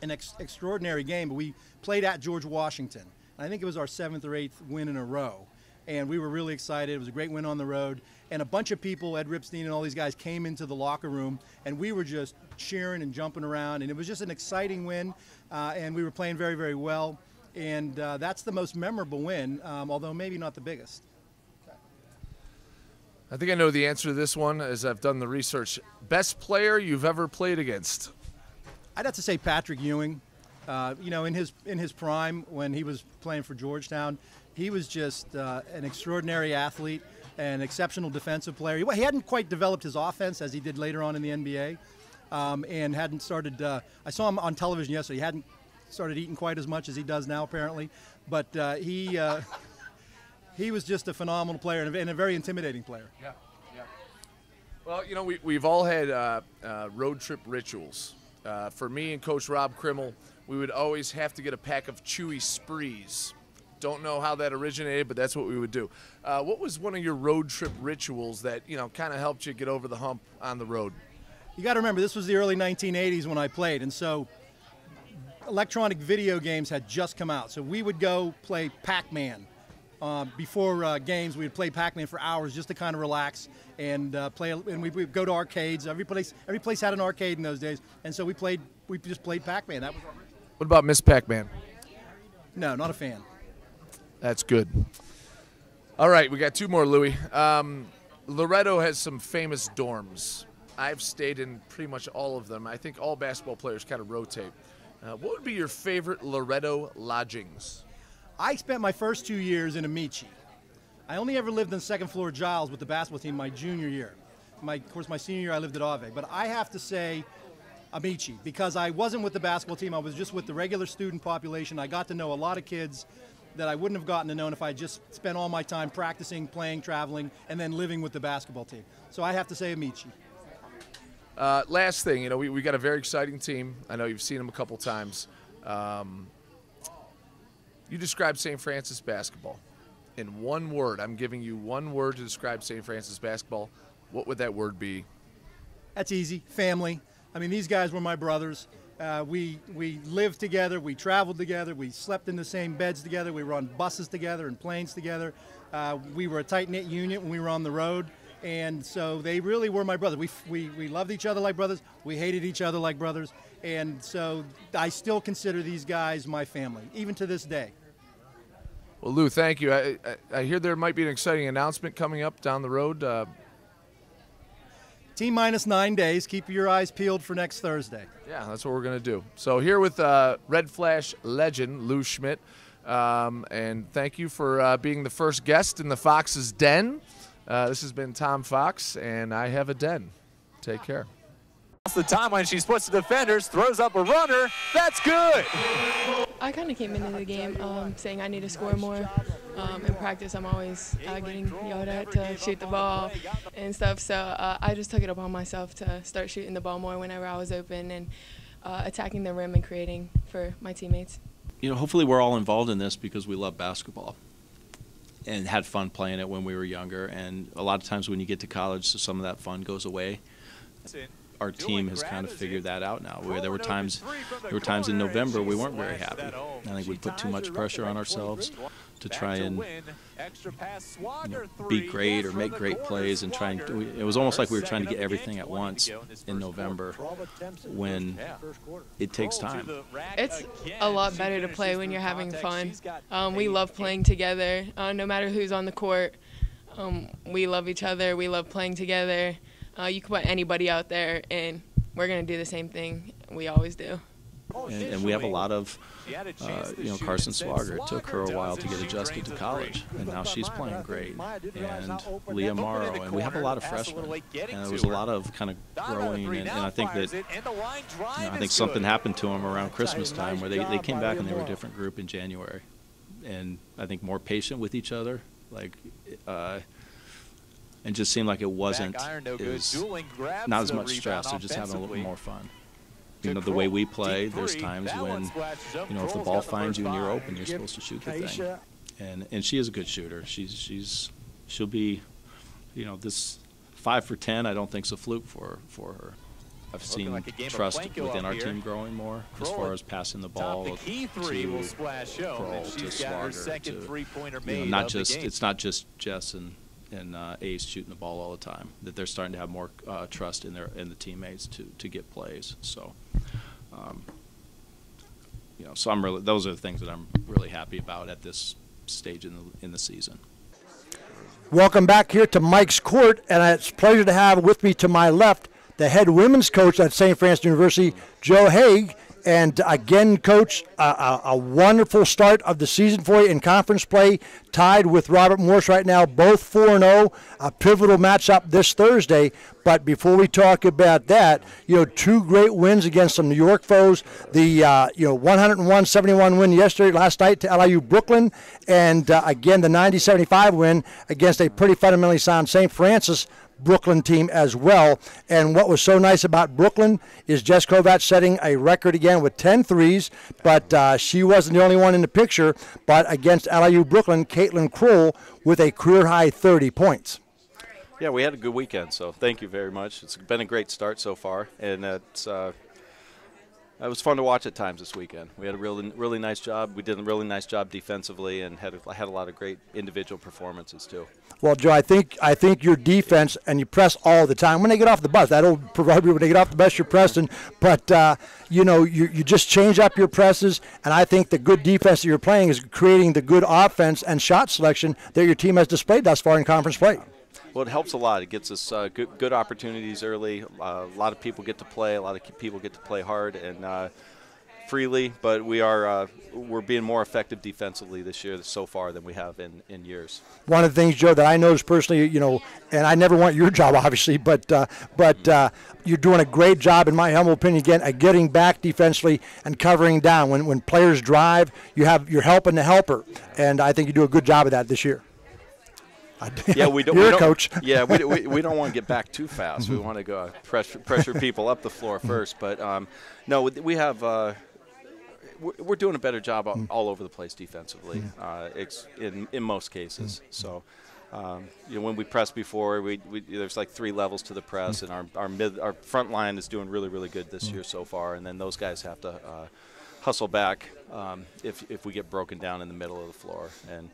an ex- extraordinary game, but we played at George Washington. I think it was our seventh or eighth win in a row and we were really excited. It was a great win on the road, and a bunch of people, Ed Ripstein and all these guys, came into the locker room, and we were just cheering and jumping around, and it was just an exciting win, uh, and we were playing very, very well, and uh, that's the most memorable win, um, although maybe not the biggest. I think I know the answer to this one as I've done the research. Best player you've ever played against? I'd have to say Patrick Ewing. Uh, you know, in his in his prime when he was playing for Georgetown, he was just uh, an extraordinary athlete, an exceptional defensive player. He, he, hadn't quite developed his offense as he did later on in the NBA, um, and hadn't started. Uh, I saw him on television yesterday. He hadn't started eating quite as much as he does now, apparently, but uh, he uh, he was just a phenomenal player and a, very intimidating player. Yeah, yeah. Well, you know, we, we've all had road trip rituals. for me and Coach Rob Krimmel, we would always have to get a pack of Chewy Sprees don't know how that originated, but that's what we would do. Uh, what was one of your road trip rituals that you know kind of helped you get over the hump on the road? You got to remember, this was the early 1980s when I played, and so electronic video games had just come out. So we would go play Pac-Man. Uh, before uh, games, we would play Pac-Man for hours just to kind of relax and uh, play. And we would go to arcades. Every place, every place had an arcade in those days, and so we played. We just played Pac-Man. That was. What about Miss Pac-Man? No, not a fan. That's good. All right, we got two more, Louis. Um, Loretto has some famous dorms. I've stayed in pretty much all of them. I think all basketball players kind of rotate. Uh, what would be your favorite Loretto lodgings? I spent my first two years in Amici. I only ever lived on second floor Giles with the basketball team my junior year. My, of course, my senior year I lived at Ave. But I have to say Amici because I wasn't with the basketball team. I was just with the regular student population. I got to know a lot of kids that I wouldn't have gotten to know if I just spent all my time practicing, playing, traveling, and then living with the basketball team. So I have to say Amici. Uh, last thing, you know, we, we got a very exciting team. I know you've seen them a couple times. Um, you described St. Francis basketball in one word. I'm giving you one word to describe St. Francis basketball. What would that word be? That's easy. Family. I mean, these guys were my brothers. Uh, we we lived together. We traveled together. We slept in the same beds together. We were on buses together and planes together. Uh, we were a tight knit unit when we were on the road, and so they really were my brothers. We, we we loved each other like brothers. We hated each other like brothers, and so I still consider these guys my family, even to this day. Well, Lou, thank you. I, I, I hear there might be an exciting announcement coming up down the road. Uh, T minus nine days. Keep your eyes peeled for next Thursday. Yeah, that's what we're going to do. So, here with uh, Red Flash legend Lou Schmidt. Um, and thank you for uh, being the first guest in the Fox's Den. Uh, this has been Tom Fox, and I have a den. Take care. That's The timeline, she splits the defenders, throws up a runner. That's good. I kind of came into the game um, saying I need to score more. Um, in practice, I'm always uh, getting yelled at to shoot the ball and stuff. So uh, I just took it upon myself to start shooting the ball more whenever I was open and uh, attacking the rim and creating for my teammates. You know, hopefully we're all involved in this because we love basketball and had fun playing it when we were younger. And a lot of times when you get to college, so some of that fun goes away our team has kind of figured that out now. Where there were times, there were times in November we weren't very happy. I think we put too much pressure on ourselves to try and you know, be great or make great plays and try and. It was almost like we were trying to get everything at once in November, when it takes time. It's a lot better to play when you're having fun. Um, we love playing together, uh, no matter who's on the court. Um, we love each other. We love playing together. Uh, you can put anybody out there, and we're going to do the same thing we always do. And, and, we have a lot of, uh, you know, Carson Swagger. It took her a while to get adjusted to college, and now she's playing great. And Leah Morrow, and we have a lot of freshmen. And there was a lot of kind of growing, and, and I think that, you know, I think something happened to them around Christmas time where they, they came back and they were a different group in January, and I think more patient with each other, like. Uh, and just seemed like it wasn't as, not as much stress. They're just having a little more fun. You know, the way we play, there's times when, you know, if the ball finds you and you're open, you're supposed to shoot the thing. And and she is a good shooter. She's she's she'll be, you know, this five for ten. I don't think's a fluke for for her. I've seen like trust within our here. team growing more as far as passing the ball the key three to will splash Kroll, to Swagger, to, you know, not just it's not just Jess and and uh, Ace shooting the ball all the time. That they're starting to have more uh, trust in their in the teammates to to get plays. So, um, you know, so I'm really those are the things that I'm really happy about at this stage in the in the season. Welcome back here to Mike's Court, and it's a pleasure to have with me to my left the head women's coach at St. Francis University, Joe Haigh. And again, coach, a, a, a, wonderful start of the season for you in conference play, tied with Robert Morris right now, both 4 0. A pivotal matchup this Thursday. But before we talk about that, you know, two great wins against some New York foes. The uh, you know 101-71 win yesterday, last night to LIU Brooklyn, and uh, again the 90-75 win against a pretty fundamentally sound St. Francis Brooklyn team as well. And what was so nice about Brooklyn is Jess Kovatch setting a record again with 10 threes, but uh, she wasn't the only one in the picture. But against LIU Brooklyn, Caitlin Kroll with a career high 30 points. Yeah, we had a good weekend, so thank you very much. It's been a great start so far, and it's uh, it was fun to watch at times this weekend. We had a really, really nice job. We did a really nice job defensively, and had a, had a lot of great individual performances too. Well, Joe, I think I think your defense and you press all the time. When they get off the bus, that old proverbial when they get off the bus, you're pressing. But uh, you know, you, you just change up your presses, and I think the good defense that you're playing is creating the good offense and shot selection that your team has displayed thus far in conference play. Well, it helps a lot. It gets us uh, good, good opportunities early. Uh, a lot of people get to play. A lot of people get to play hard and uh, freely. But we are uh, we're being more effective defensively this year so far than we have in, in years. One of the things, Joe, that I noticed personally, you know, and I never want your job, obviously, but uh, but uh, you're doing a great job, in my humble opinion, again, at getting back defensively and covering down. When when players drive, you have you're helping the helper, and I think you do a good job of that this year. yeah, we don't. You're we don't, coach. yeah, we, we, we don't want to get back too fast. we want to go uh, pressure pressure people up the floor first. But um, no, we have. Uh, we're- doing a better job all, all over the place defensively, uh, ex- in in most cases. So. Um, you know, when we press before, we, we there's like three levels to the press, and our our mid our front line is doing really really good this year so far. And then those guys have to uh, hustle back um, if if we get broken down in the middle of the floor. And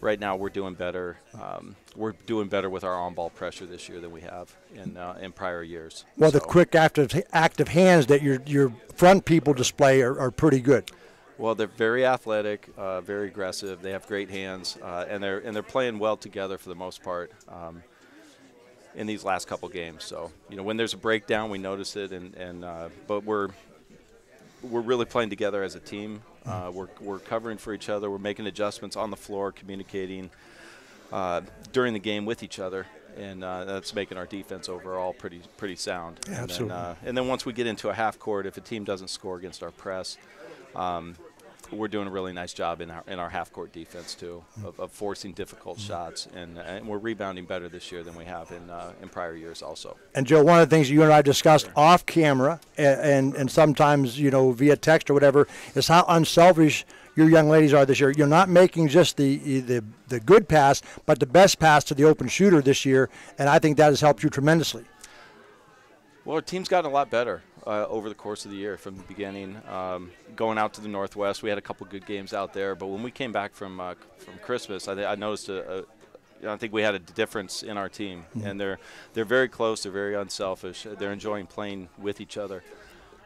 right now we're doing better. Um, we're doing better with our on-ball pressure this year than we have in uh, in prior years. Well, the quick active active hands that your your front people display are, are pretty good. Well, they're very athletic, uh, very aggressive. They have great hands, uh, and they're and they're playing well together for the most part um, in these last couple games. So you know, when there's a breakdown, we notice it, and and uh, but we're we're really playing together as a team. Uh, we're we're covering for each other. We're making adjustments on the floor, communicating uh, during the game with each other. And uh, that's making our defense overall pretty pretty sound. Yeah, And absolutely. then, uh, and then once we get into a half court, if a team doesn't score against our press, um, we're doing a really nice job in our in our half court defense too, of, of forcing difficult shots, and, and we're rebounding better this year than we have in uh, in prior years also. And Joe, one of the things you and I discussed off camera, and, and and sometimes you know via text or whatever, is how unselfish your young ladies are this year. You're not making just the the the good pass, but the best pass to the open shooter this year, and I think that has helped you tremendously. Well, our team's gotten a lot better uh, over the course of the year from the beginning. Um, going out to the Northwest, we had a couple good games out there, but when we came back from uh, from Christmas, I, th- I noticed a, a I think we had a difference in our team, and they're they're very close. They're very unselfish. They're enjoying playing with each other,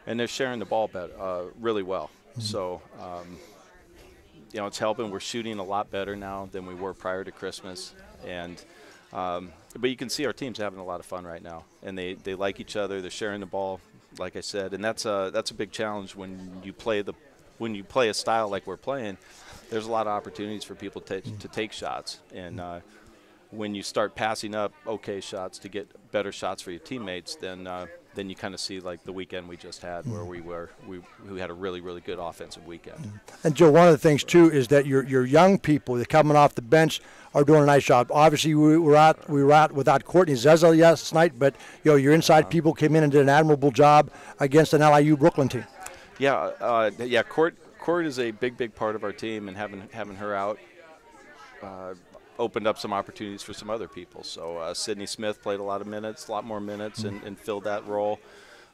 and they're sharing the ball bet, uh, really well. So. Um, you know, it's helping. We're shooting a lot better now than we were prior to Christmas, and um, but you can see our team's having a lot of fun right now, and they, they like each other. They're sharing the ball, like I said, and that's a that's a big challenge when you play the when you play a style like we're playing. There's a lot of opportunities for people to, to take shots, and uh, when you start passing up okay shots to get better shots for your teammates, then uh, then you kind of see like the weekend we just had, where we were we, we had a really really good offensive weekend. And Joe, one of the things too is that your your young people that coming off the bench are doing a nice job. Obviously, we were out we were out without Courtney Zezel last night, but you know your inside people came in and did an admirable job against an LIU Brooklyn team. Yeah, uh, yeah. Court Court is a big, big part of our team, and having having her out uh, opened up some opportunities for some other people. So uh, Sydney Smith played a lot of minutes, a lot more minutes, and, and filled that role.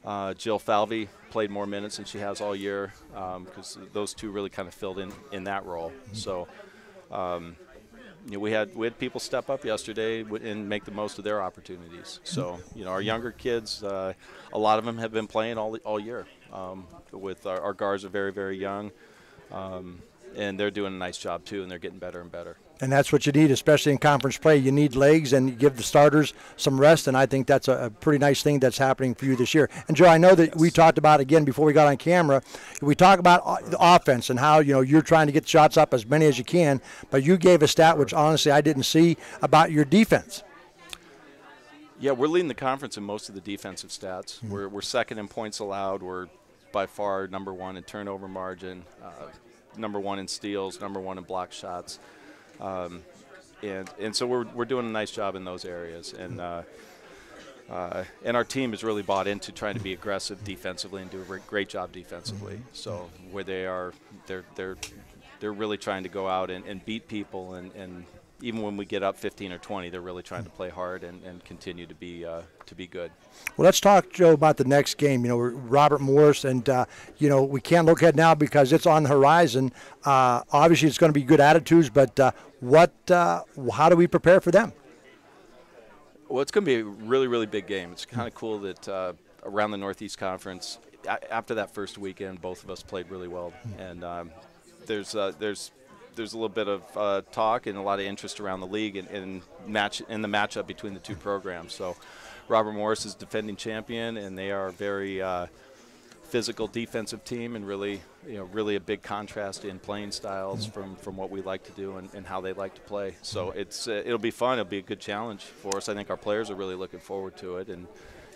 Uh, Jill Falvey played more minutes than she has all year because those two really kind of filled in in that role. So. Um, you know, we had we had people step up yesterday and make the most of their opportunities. So you know, our younger kids, uh, a lot of them have been playing all all year. Um, with our, our guards are very very young, um, and they're doing a nice job too, and they're getting better and better. And that's what you need, especially in conference play. You need legs and you give the starters some rest, and I think that's a, a pretty nice thing that's happening for you this year. And Joe, I know that we talked about again before we got on camera. We talk about the offense and how you know you're trying to get shots up as many as you can, but you gave a stat which honestly I didn't see about your defense. Yeah, we're leading the conference in most of the defensive stats. We're, we're second in points allowed. We're by far number one in turnover margin, uh, number one in steals, number one in block shots. Um, and, and so we're, we're doing a nice job in those areas. And, uh, uh, and our team is really bought into trying to be aggressive defensively and do a re- great job defensively. So where they are, they're, they're, they're really trying to go out and, and beat people and, and even when we get up 15 or 20, they're really trying to play hard and, and continue to be uh, to be good. Well, let's talk, Joe, about the next game. You know, Robert Morris, and uh, you know we can't look ahead now because it's on the horizon. Uh, obviously, it's going to be good attitudes, but uh, what? Uh, how do we prepare for them? Well, it's going to be a really, really big game. It's kind of cool that uh, around the Northeast Conference, after that first weekend, both of us played really well, and um, there's uh, there's there's a little bit of uh, talk and a lot of interest around the league and, and match in the matchup between the two programs. So, Robert Morris is defending champion, and they are very uh, physical defensive team, and really, you know, really a big contrast in playing styles from, from what we like to do and, and how they like to play. So it's uh, it'll be fun. It'll be a good challenge for us. I think our players are really looking forward to it, and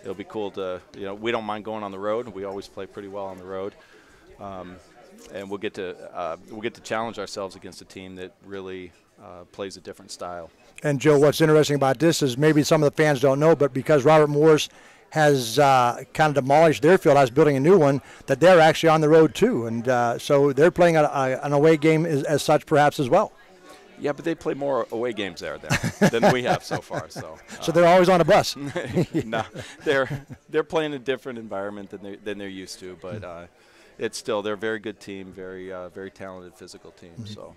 it'll be cool to you know we don't mind going on the road. We always play pretty well on the road. Um, and we'll get to uh, we'll get to challenge ourselves against a team that really uh, plays a different style. And Joe, what's interesting about this is maybe some of the fans don't know, but because Robert Morris has uh, kind of demolished their field, I was building a new one, that they're actually on the road too, and uh, so they're playing a, a, an away game as, as, such, perhaps as well. Yeah, but they play more away games there than, than we have so far. So, uh, so they're always on a bus. no, they're they're playing a different environment than they than they're used to, but uh, it's still they're a very good team, very uh, very talented physical team. Mm-hmm. So.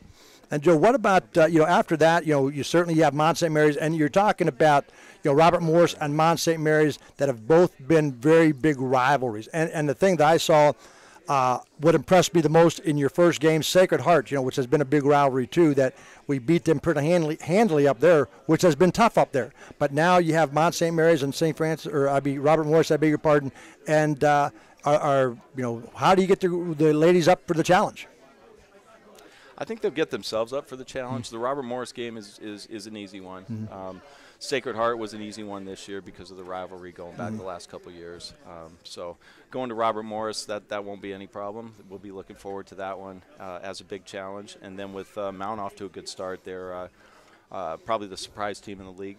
And Joe, what about uh, you know after that? You know, you certainly have Mount St. Mary's, and you're talking about you know Robert Morris and Mount St. Mary's that have both been very big rivalries. And and the thing that I saw, uh, what impressed me the most in your first game, Sacred Heart, you know, which has been a big rivalry too. That we beat them pretty handily, handily up there, which has been tough up there. But now you have Mount St. Mary's and St. Francis, or I be Robert Morris, I beg your pardon, and uh, are, are you know how do you get the, the ladies up for the challenge? I think they'll get themselves up for the challenge. Mm-hmm. The Robert Morris game is, is, is an easy one. Mm-hmm. Um, Sacred Heart was an easy one this year because of the rivalry going back mm-hmm. the last couple years. Um, so going to Robert Morris, that, that won't be any problem. We'll be looking forward to that one uh, as a big challenge. And then with uh, Mount off to a good start, they're uh, uh probably the surprise team in the league,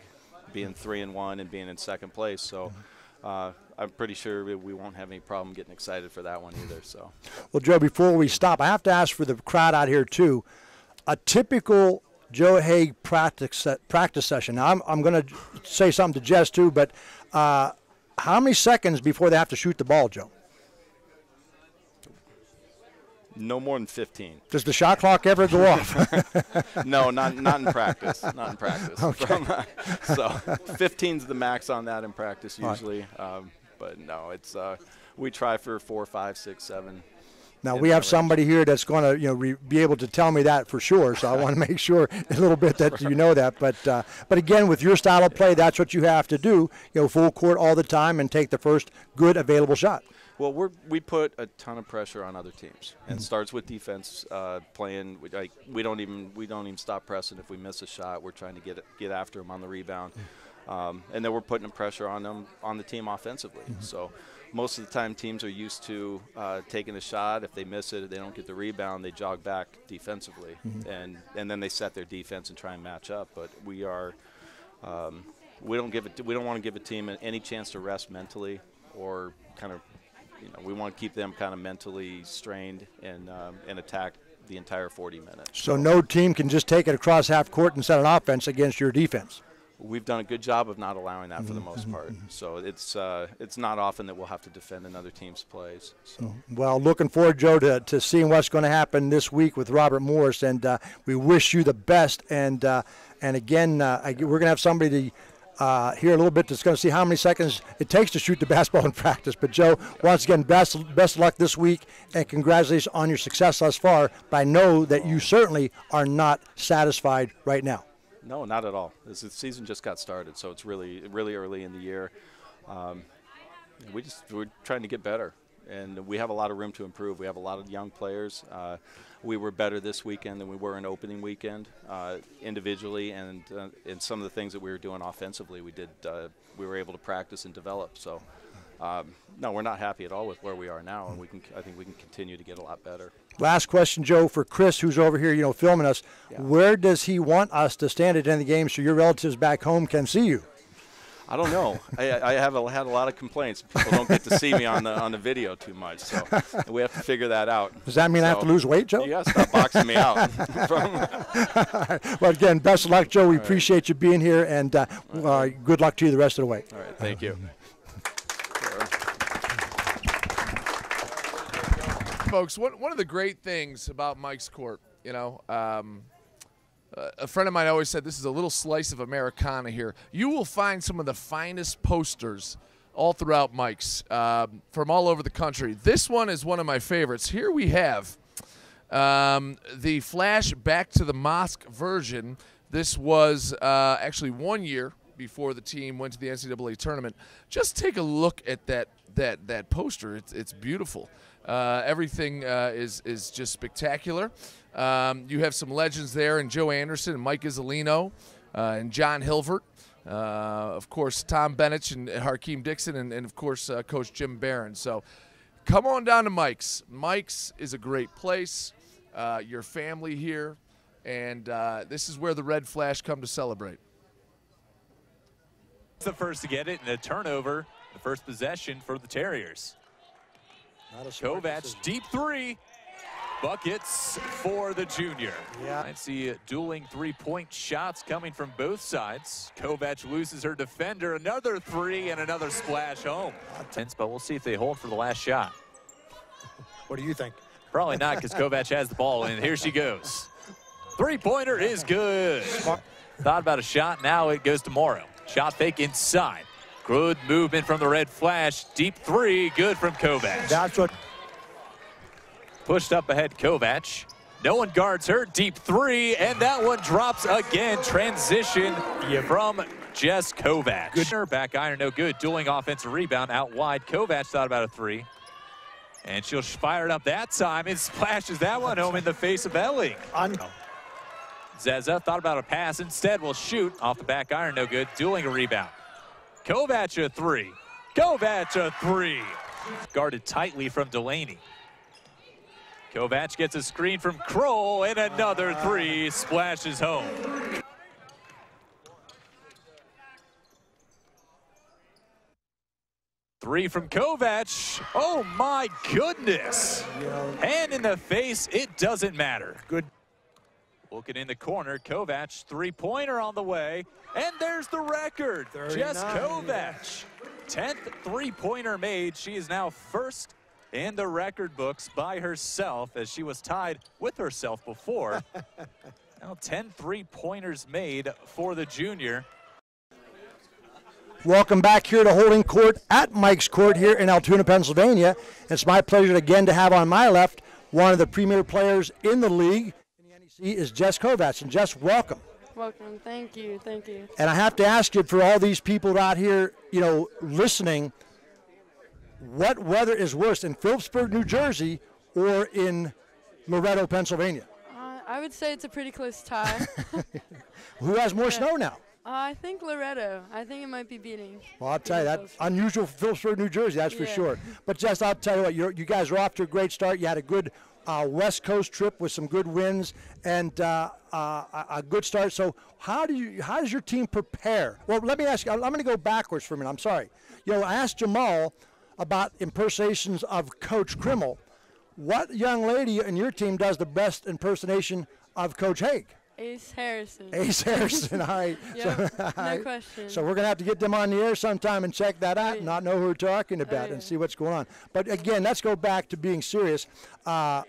being three and one and being in second place. So. Mm-hmm. Uh, I'm pretty sure we won't have any problem getting excited for that one either. So, well, Joe, before we stop, I have to ask for the crowd out here too. A typical Joe Haigh practice practice session. Now, I'm I'm going to say something to Jess too, but uh, how many seconds before they have to shoot the ball, Joe? No more than 15. Does the shot clock ever go off? no, not not in practice. Not in practice. Okay. From, so 15 is the max on that in practice usually. Right. Um, but no, it's uh, we try for four, five, six, seven. Now we have somebody here that's going to, you know, re- be able to tell me that for sure. So I want to make sure a little bit that you know that. But, uh, but again, with your style of play, that's what you have to do. You know, full court all the time and take the first good available shot. Well, we we put a ton of pressure on other teams, and mm-hmm. starts with defense uh, playing. We, like we don't even we don't even stop pressing if we miss a shot. We're trying to get it, get after them on the rebound. Mm-hmm. Um, and then we're putting pressure on them on the team offensively. Mm-hmm. So most of the time, teams are used to uh, taking a shot. If they miss it, they don't get the rebound. They jog back defensively, mm-hmm. and and then they set their defense and try and match up. But we are. Um, we don't give it. We don't want to give a team any chance to rest mentally, or kind of, you know, we want to keep them kind of mentally strained and um, and attack the entire 40 minutes. So no team can just take it across half court and set an offense against your defense we've done a good job of not allowing that for the most mm-hmm. part. Mm-hmm. So it's uh, it's not often that we'll have to defend another team's plays. So. Mm-hmm. Well, looking forward, Joe, to, to seeing what's going to happen this week with Robert Morris, and uh, we wish you the best. And uh, and again, uh, I, we're going to have somebody. Uh, here a little bit that's going to see how many seconds it takes to shoot the basketball in practice. But Joe, once again, best best luck this week, and congratulations on your success thus far. But I know that you certainly are not satisfied right now. No, not at all. This the season just got started, so it's really really early in the year. Um, we just we're trying to get better, and we have a lot of room to improve. We have a lot of young players. Uh, we were better this weekend than we were in opening weekend, uh, individually, and uh, in some of the things that we were doing offensively, we did uh, we were able to practice and develop. So. Um, no, we're not happy at all with where we are now, and we can. I think we can continue to get a lot better. Last question, Joe, for Chris, who's over here, you know, filming us. Yeah. Where does he want us to stand at the end of the game so your relatives back home can see you? I don't know. I, I have a, had a lot of complaints. People don't get to see me on the on the video too much, so we have to figure that out. Does that mean so I have to lose weight, Joe? To stop boxing me out. well, again, best of luck, Joe. We All appreciate right. you being here, and uh, uh, good luck to you the rest of the way. All right, thank you. Folks, one, one of the great things about Mike's Court, you know, um, a friend of mine always said this is a little slice of Americana here. You will find some of the finest posters all throughout Mike's um, from all over the country. This one is one of my favorites. Here we have um, the Flash Back to the Mosque version. This was uh, actually one year before the team went to the NCAA tournament. Just take a look at that that that poster. It's it's beautiful. Uh, everything uh, is is just spectacular. Um, you have some legends there, and Joe Anderson and Mike Iuzzolino uh, and John Hilvert. Uh, of course, Tom Bennett and Hakeem Dixon, and, and of course, uh, Coach Jim Baron. So come on down to Mike's. Mike's is a great place. your family here And uh, this is where the red flash come to celebrate. The first to get it and a turnover, the first possession for the Terriers. Kovatch, deep three. Buckets for the junior. Yeah. I see dueling three-point shots coming from both sides. Kovatch loses her defender. Another three and another splash home. Tense, but we'll see if they hold for the last shot. What do you think? Probably not because Kovatch has the ball, and here she goes. Three-pointer is good. Thought about a shot, now it goes to Morrow. Shot fake inside. Good movement from the red flash. Deep three, good from Kovatch. That's what Pushed up ahead, Kovatch. No one guards her. Deep three, and that one drops again. Transition from Jess Kovatch. Good. Back iron, no good. Dueling offensive rebound out wide. Kovatch thought about a three. And she'll fire it up that time and splashes that one home in the face of Elling. Zeza thought about a pass. Instead, will shoot off the back iron, no good. Dueling a rebound. Kovatch a three. Kovatch a three. Guarded tightly from Delaney. Kovatch gets a screen from Kroll, and another three splashes home. Three from Kovatch. Oh my goodness. Hand in the face, it doesn't matter. Good. Looking in the corner, Kovatch, three-pointer on the way. And there's the record. Jess 39, Kovatch. 10th three-pointer made. She is now first in the record books by herself as she was tied with herself before. now 10 three-pointers made for the junior. Welcome back here to Holding Court at Mike's Court here in Altoona, Pennsylvania. It's my pleasure again to have on my left one of the premier players in the league. NEC is Jess Kovatch. And Jess, welcome. Welcome. Thank you. Thank you. And I have to ask you for all these people out here, you know, listening, what weather is worse in Phillipsburg, New Jersey, or in Loretto, Pennsylvania? Uh, I would say it's a pretty close tie. Who has more snow now? Uh, I think Loretto. I think it might be beating. Well, I'll tell you that unusual for Phillipsburg, New Jersey, that's for Yeah. sure. But Jess, I'll tell you what, you're, you guys are off to a great start. You had a good uh, West Coast trip with some good wins and uh, uh, a good start. So, how do you? How does your team prepare? Well, let me ask you. I'm going to go backwards for a minute. I'm sorry. You know, I asked Jamaal about impersonations of Coach Krimmel. What young lady in your team does the best impersonation of Coach Haigh? Ace Harrison. Ace Harrison, all right. Yep, all no question. So we're going to have to get them on the air sometime and check that out and not know who we're talking about Oh, yeah. and see what's going on. But again, let's go back to being serious. Uh,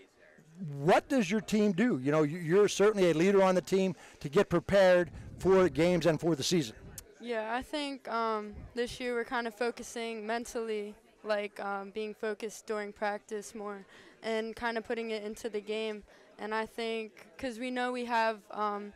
what does your team do? You know, you- you're certainly a leader on the team to get prepared for games and for the season. Yeah, I think um, this year we're kind of focusing mentally, like um, being focused during practice more and kind of putting it into the game. And I think because we know we have, um,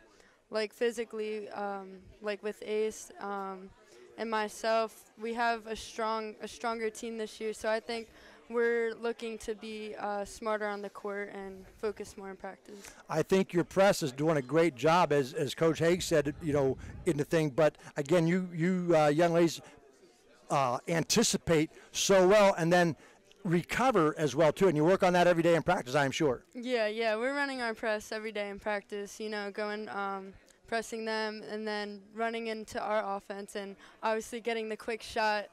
like physically, um, like with Ace um, and myself, we have a strong, a stronger team this year. So I think we're looking to be uh, smarter on the court and focus more in practice. I think your press is doing a great job, as, as Coach Haigh said, you know, in the thing. But again, you you uh, young ladies uh, anticipate so well, and then recover as well too. And you work on that every day in practice, I'm sure. Yeah, yeah, we're running our press every day in practice. You know, going um, pressing them and then running into our offense and obviously getting the quick shot.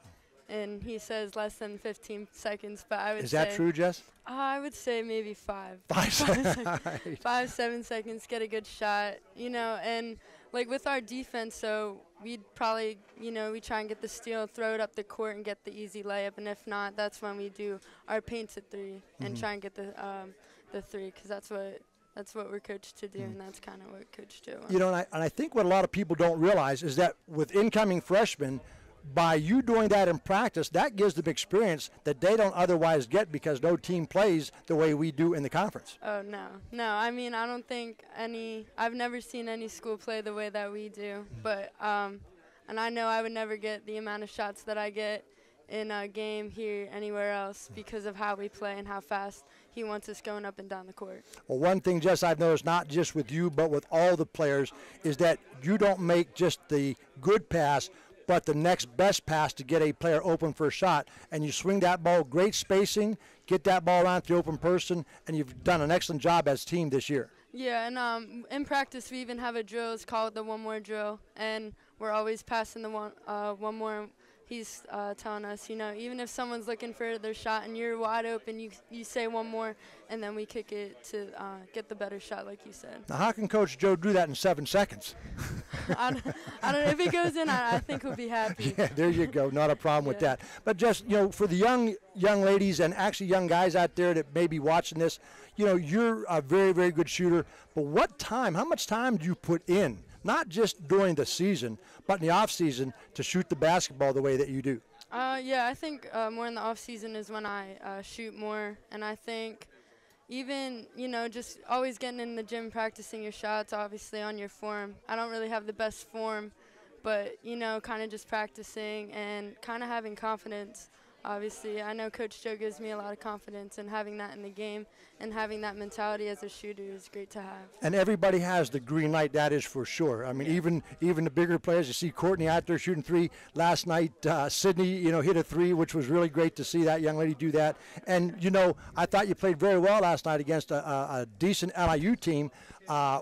And he says less than 15 seconds, but I would Is say that true, Jess? Uh, I would say maybe five. Five seconds. Five, seven seconds, get a good shot. You know, and like with our defense, so we'd probably, you know, we try and get the steal, throw it up the court, and get the easy layup. And if not, that's when we do our painted three and Mhm. try and get the um, the three, because that's what that's what we're coached to do, Mhm. and that's kind of what Coach Joe. You know, and I, and I think what a lot of people don't realize is that with incoming freshmen, by you doing that in practice, that gives them experience that they don't otherwise get because no team plays the way we do in the conference. Oh no, no. I mean, I don't think any. I've never seen any school play the way that we do. But um, and I know I would never get the amount of shots that I get in a game here anywhere else because of how we play and how fast he wants us going up and down the court. Well, one thing, Jess, I've noticed not just with you, but with all the players, is that you don't make just the good pass, but the next best pass to get a player open for a shot. And you swing that ball, great spacing, get that ball around to the open person, and you've done an excellent job as team this year. Yeah, and um, in practice we even have a drill. It's called the one more drill, and we're always passing the one uh, one more. He's uh, telling us, you know, even if someone's looking for their shot and you're wide open, you you say one more, and then we kick it to uh, get the better shot, like you said. Now, how can Coach Joe do that in seven seconds? I, don't, I don't know if he goes in. I, I think we'll be happy. Yeah, there you go. Not a problem with that. But just you know, for the young young ladies and actually young guys out there that may be watching this, you know, you're a very very good shooter. But what time? How much time do you put in? Not just during the season, but in the off season to shoot the basketball the way that you do. Uh, yeah, I think uh, more in the off season is when I uh, shoot more, and I think even you know just always getting in the gym, practicing your shots, obviously on your form. I don't really have the best form, but you know, kind of just practicing and kind of having confidence. Obviously, I know Coach Joe gives me a lot of confidence, and having that in the game and having that mentality as a shooter is great to have. And everybody has the green light. That is for sure. I mean, even even the bigger players. You see Courtney out there shooting three last night. Uh, Sydney, you know, hit a three, which was really great to see that young lady do that. And you know, I thought you played very well last night against a, a, a decent LIU team uh,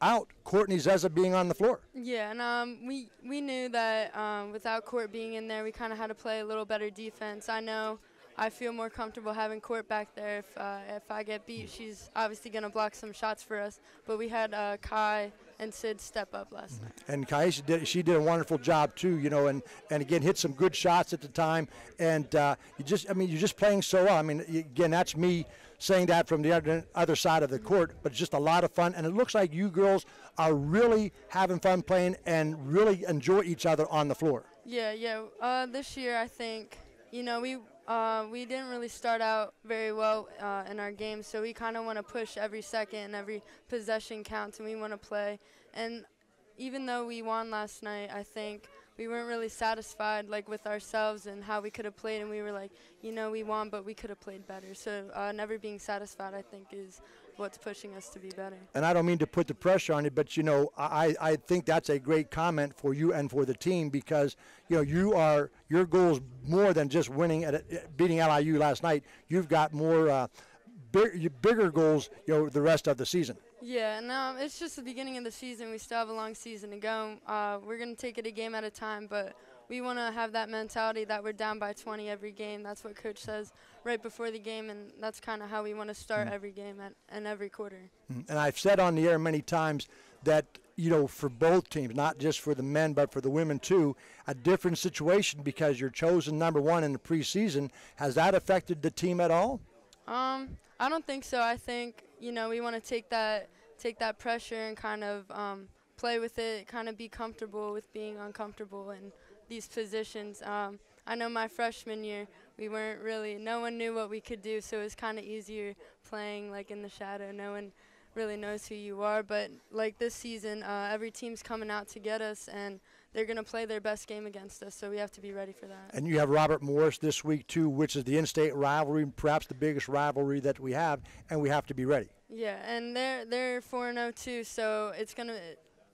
without Courtney Zeza being on the floor. Yeah, and um, we we knew that um, without Court being in there, we kind of had to play a little better defense. I know I feel more comfortable having Court back there. If uh, if I get beat, she's obviously going to block some shots for us. But we had uh, Kai and Sid step up last night. And Kaisha did she did a wonderful job too, you know, and and again hit some good shots at the time. And uh, you just I mean you're just playing so well. I mean again that's me saying that from the other, other side of the court, but it's just a lot of fun. And it looks like you girls are really having fun playing and really enjoy each other on the floor. Yeah, yeah. Uh, this year, I think, you know, we uh, we didn't really start out very well uh, in our game, so we kind of want to push every second and every possession counts, and we want to play. And even though we won last night, I think we weren't really satisfied like with ourselves and how we could have played, and we were like, you know, we won, but we could have played better. So uh, never being satisfied, I think, is what's pushing us to be better. And I don't mean to put the pressure on you, but you know, I, I think that's a great comment for you and for the team because you know you are your goals more than just winning at beating LIU last night. You've got more uh, big, bigger goals, you know, the rest of the season. Yeah, no, it's just the beginning of the season. We still have a long season to go. Uh, we're going to take it a game at a time, but we want to have that mentality that we're down by 20 every game. That's what coach says right before the game, and that's kind of how we want to start mm. every game at, and every quarter. Mm. And I've said on the air many times that you know for both teams, not just for the men but for the women too, a different situation because you're chosen number one in the preseason. Has that affected the team at all? Um, I don't think so. I think you know we want to take that take that pressure and kind of um, play with it, kind of be comfortable with being uncomfortable in these positions. Um, I know my freshman year we weren't really no one knew what we could do, so it was kind of easier playing like in the shadow. No one really knows who you are, but like this season, uh, every team's coming out to get us and they're going to play their best game against us, so we have to be ready for that. And you have Robert Morris this week too, which is the in-state rivalry, perhaps the biggest rivalry that we have, and we have to be ready. Yeah, and they're they're 4-0 too, so it's going to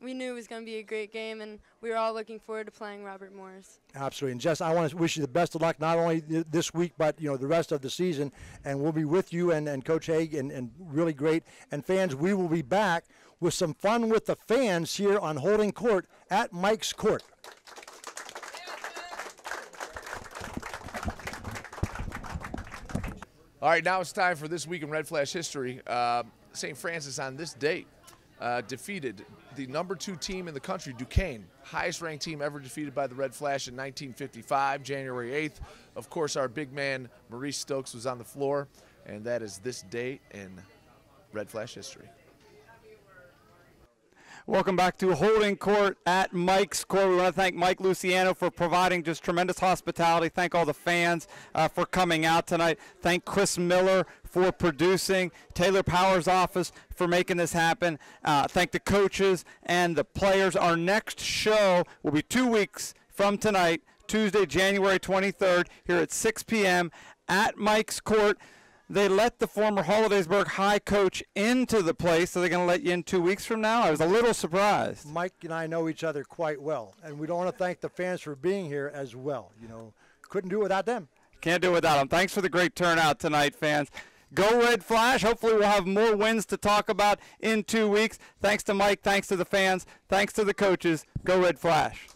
we knew it was going to be a great game, and we were all looking forward to playing Robert Morris. Absolutely, and Jess, I want to wish you the best of luck, not only th- this week, but you know the rest of the season. And we'll be with you and, and Coach Haigh, and, and really great. And fans, we will be back with some fun with the fans here on Holding Court at Mike's Court. All right, now it's time for this week in Red Flash history. Uh, St. Francis on this date uh, defeated the number two team in the country, Duquesne, highest ranked team ever defeated by the Red Flash in 1955, January 8th. Of course, our big man, Maurice Stokes, was on the floor, and that is this date in Red Flash history. Welcome back to Holding Court at Mike's Court. We want to thank Mike Luciano for providing just tremendous hospitality. Thank all the fans uh, for coming out tonight. Thank Chris Miller for producing, Taylor Powers' office for making this happen. Uh, thank the coaches and the players. Our next show will be two weeks from tonight, Tuesday, January 23rd, here at 6 p.m. at Mike's Court they let the former Hollidaysburg High coach into the place. So they're going to let you in two weeks from now. I was a little surprised. Mike and I know each other quite well, and we don't want to thank the fans for being here as well. You know, couldn't do it without them. Can't do it without them. Thanks for the great turnout tonight, fans. Go Red Flash. Hopefully, we'll have more wins to talk about in two weeks. Thanks to Mike. Thanks to the fans. Thanks to the coaches. Go Red Flash.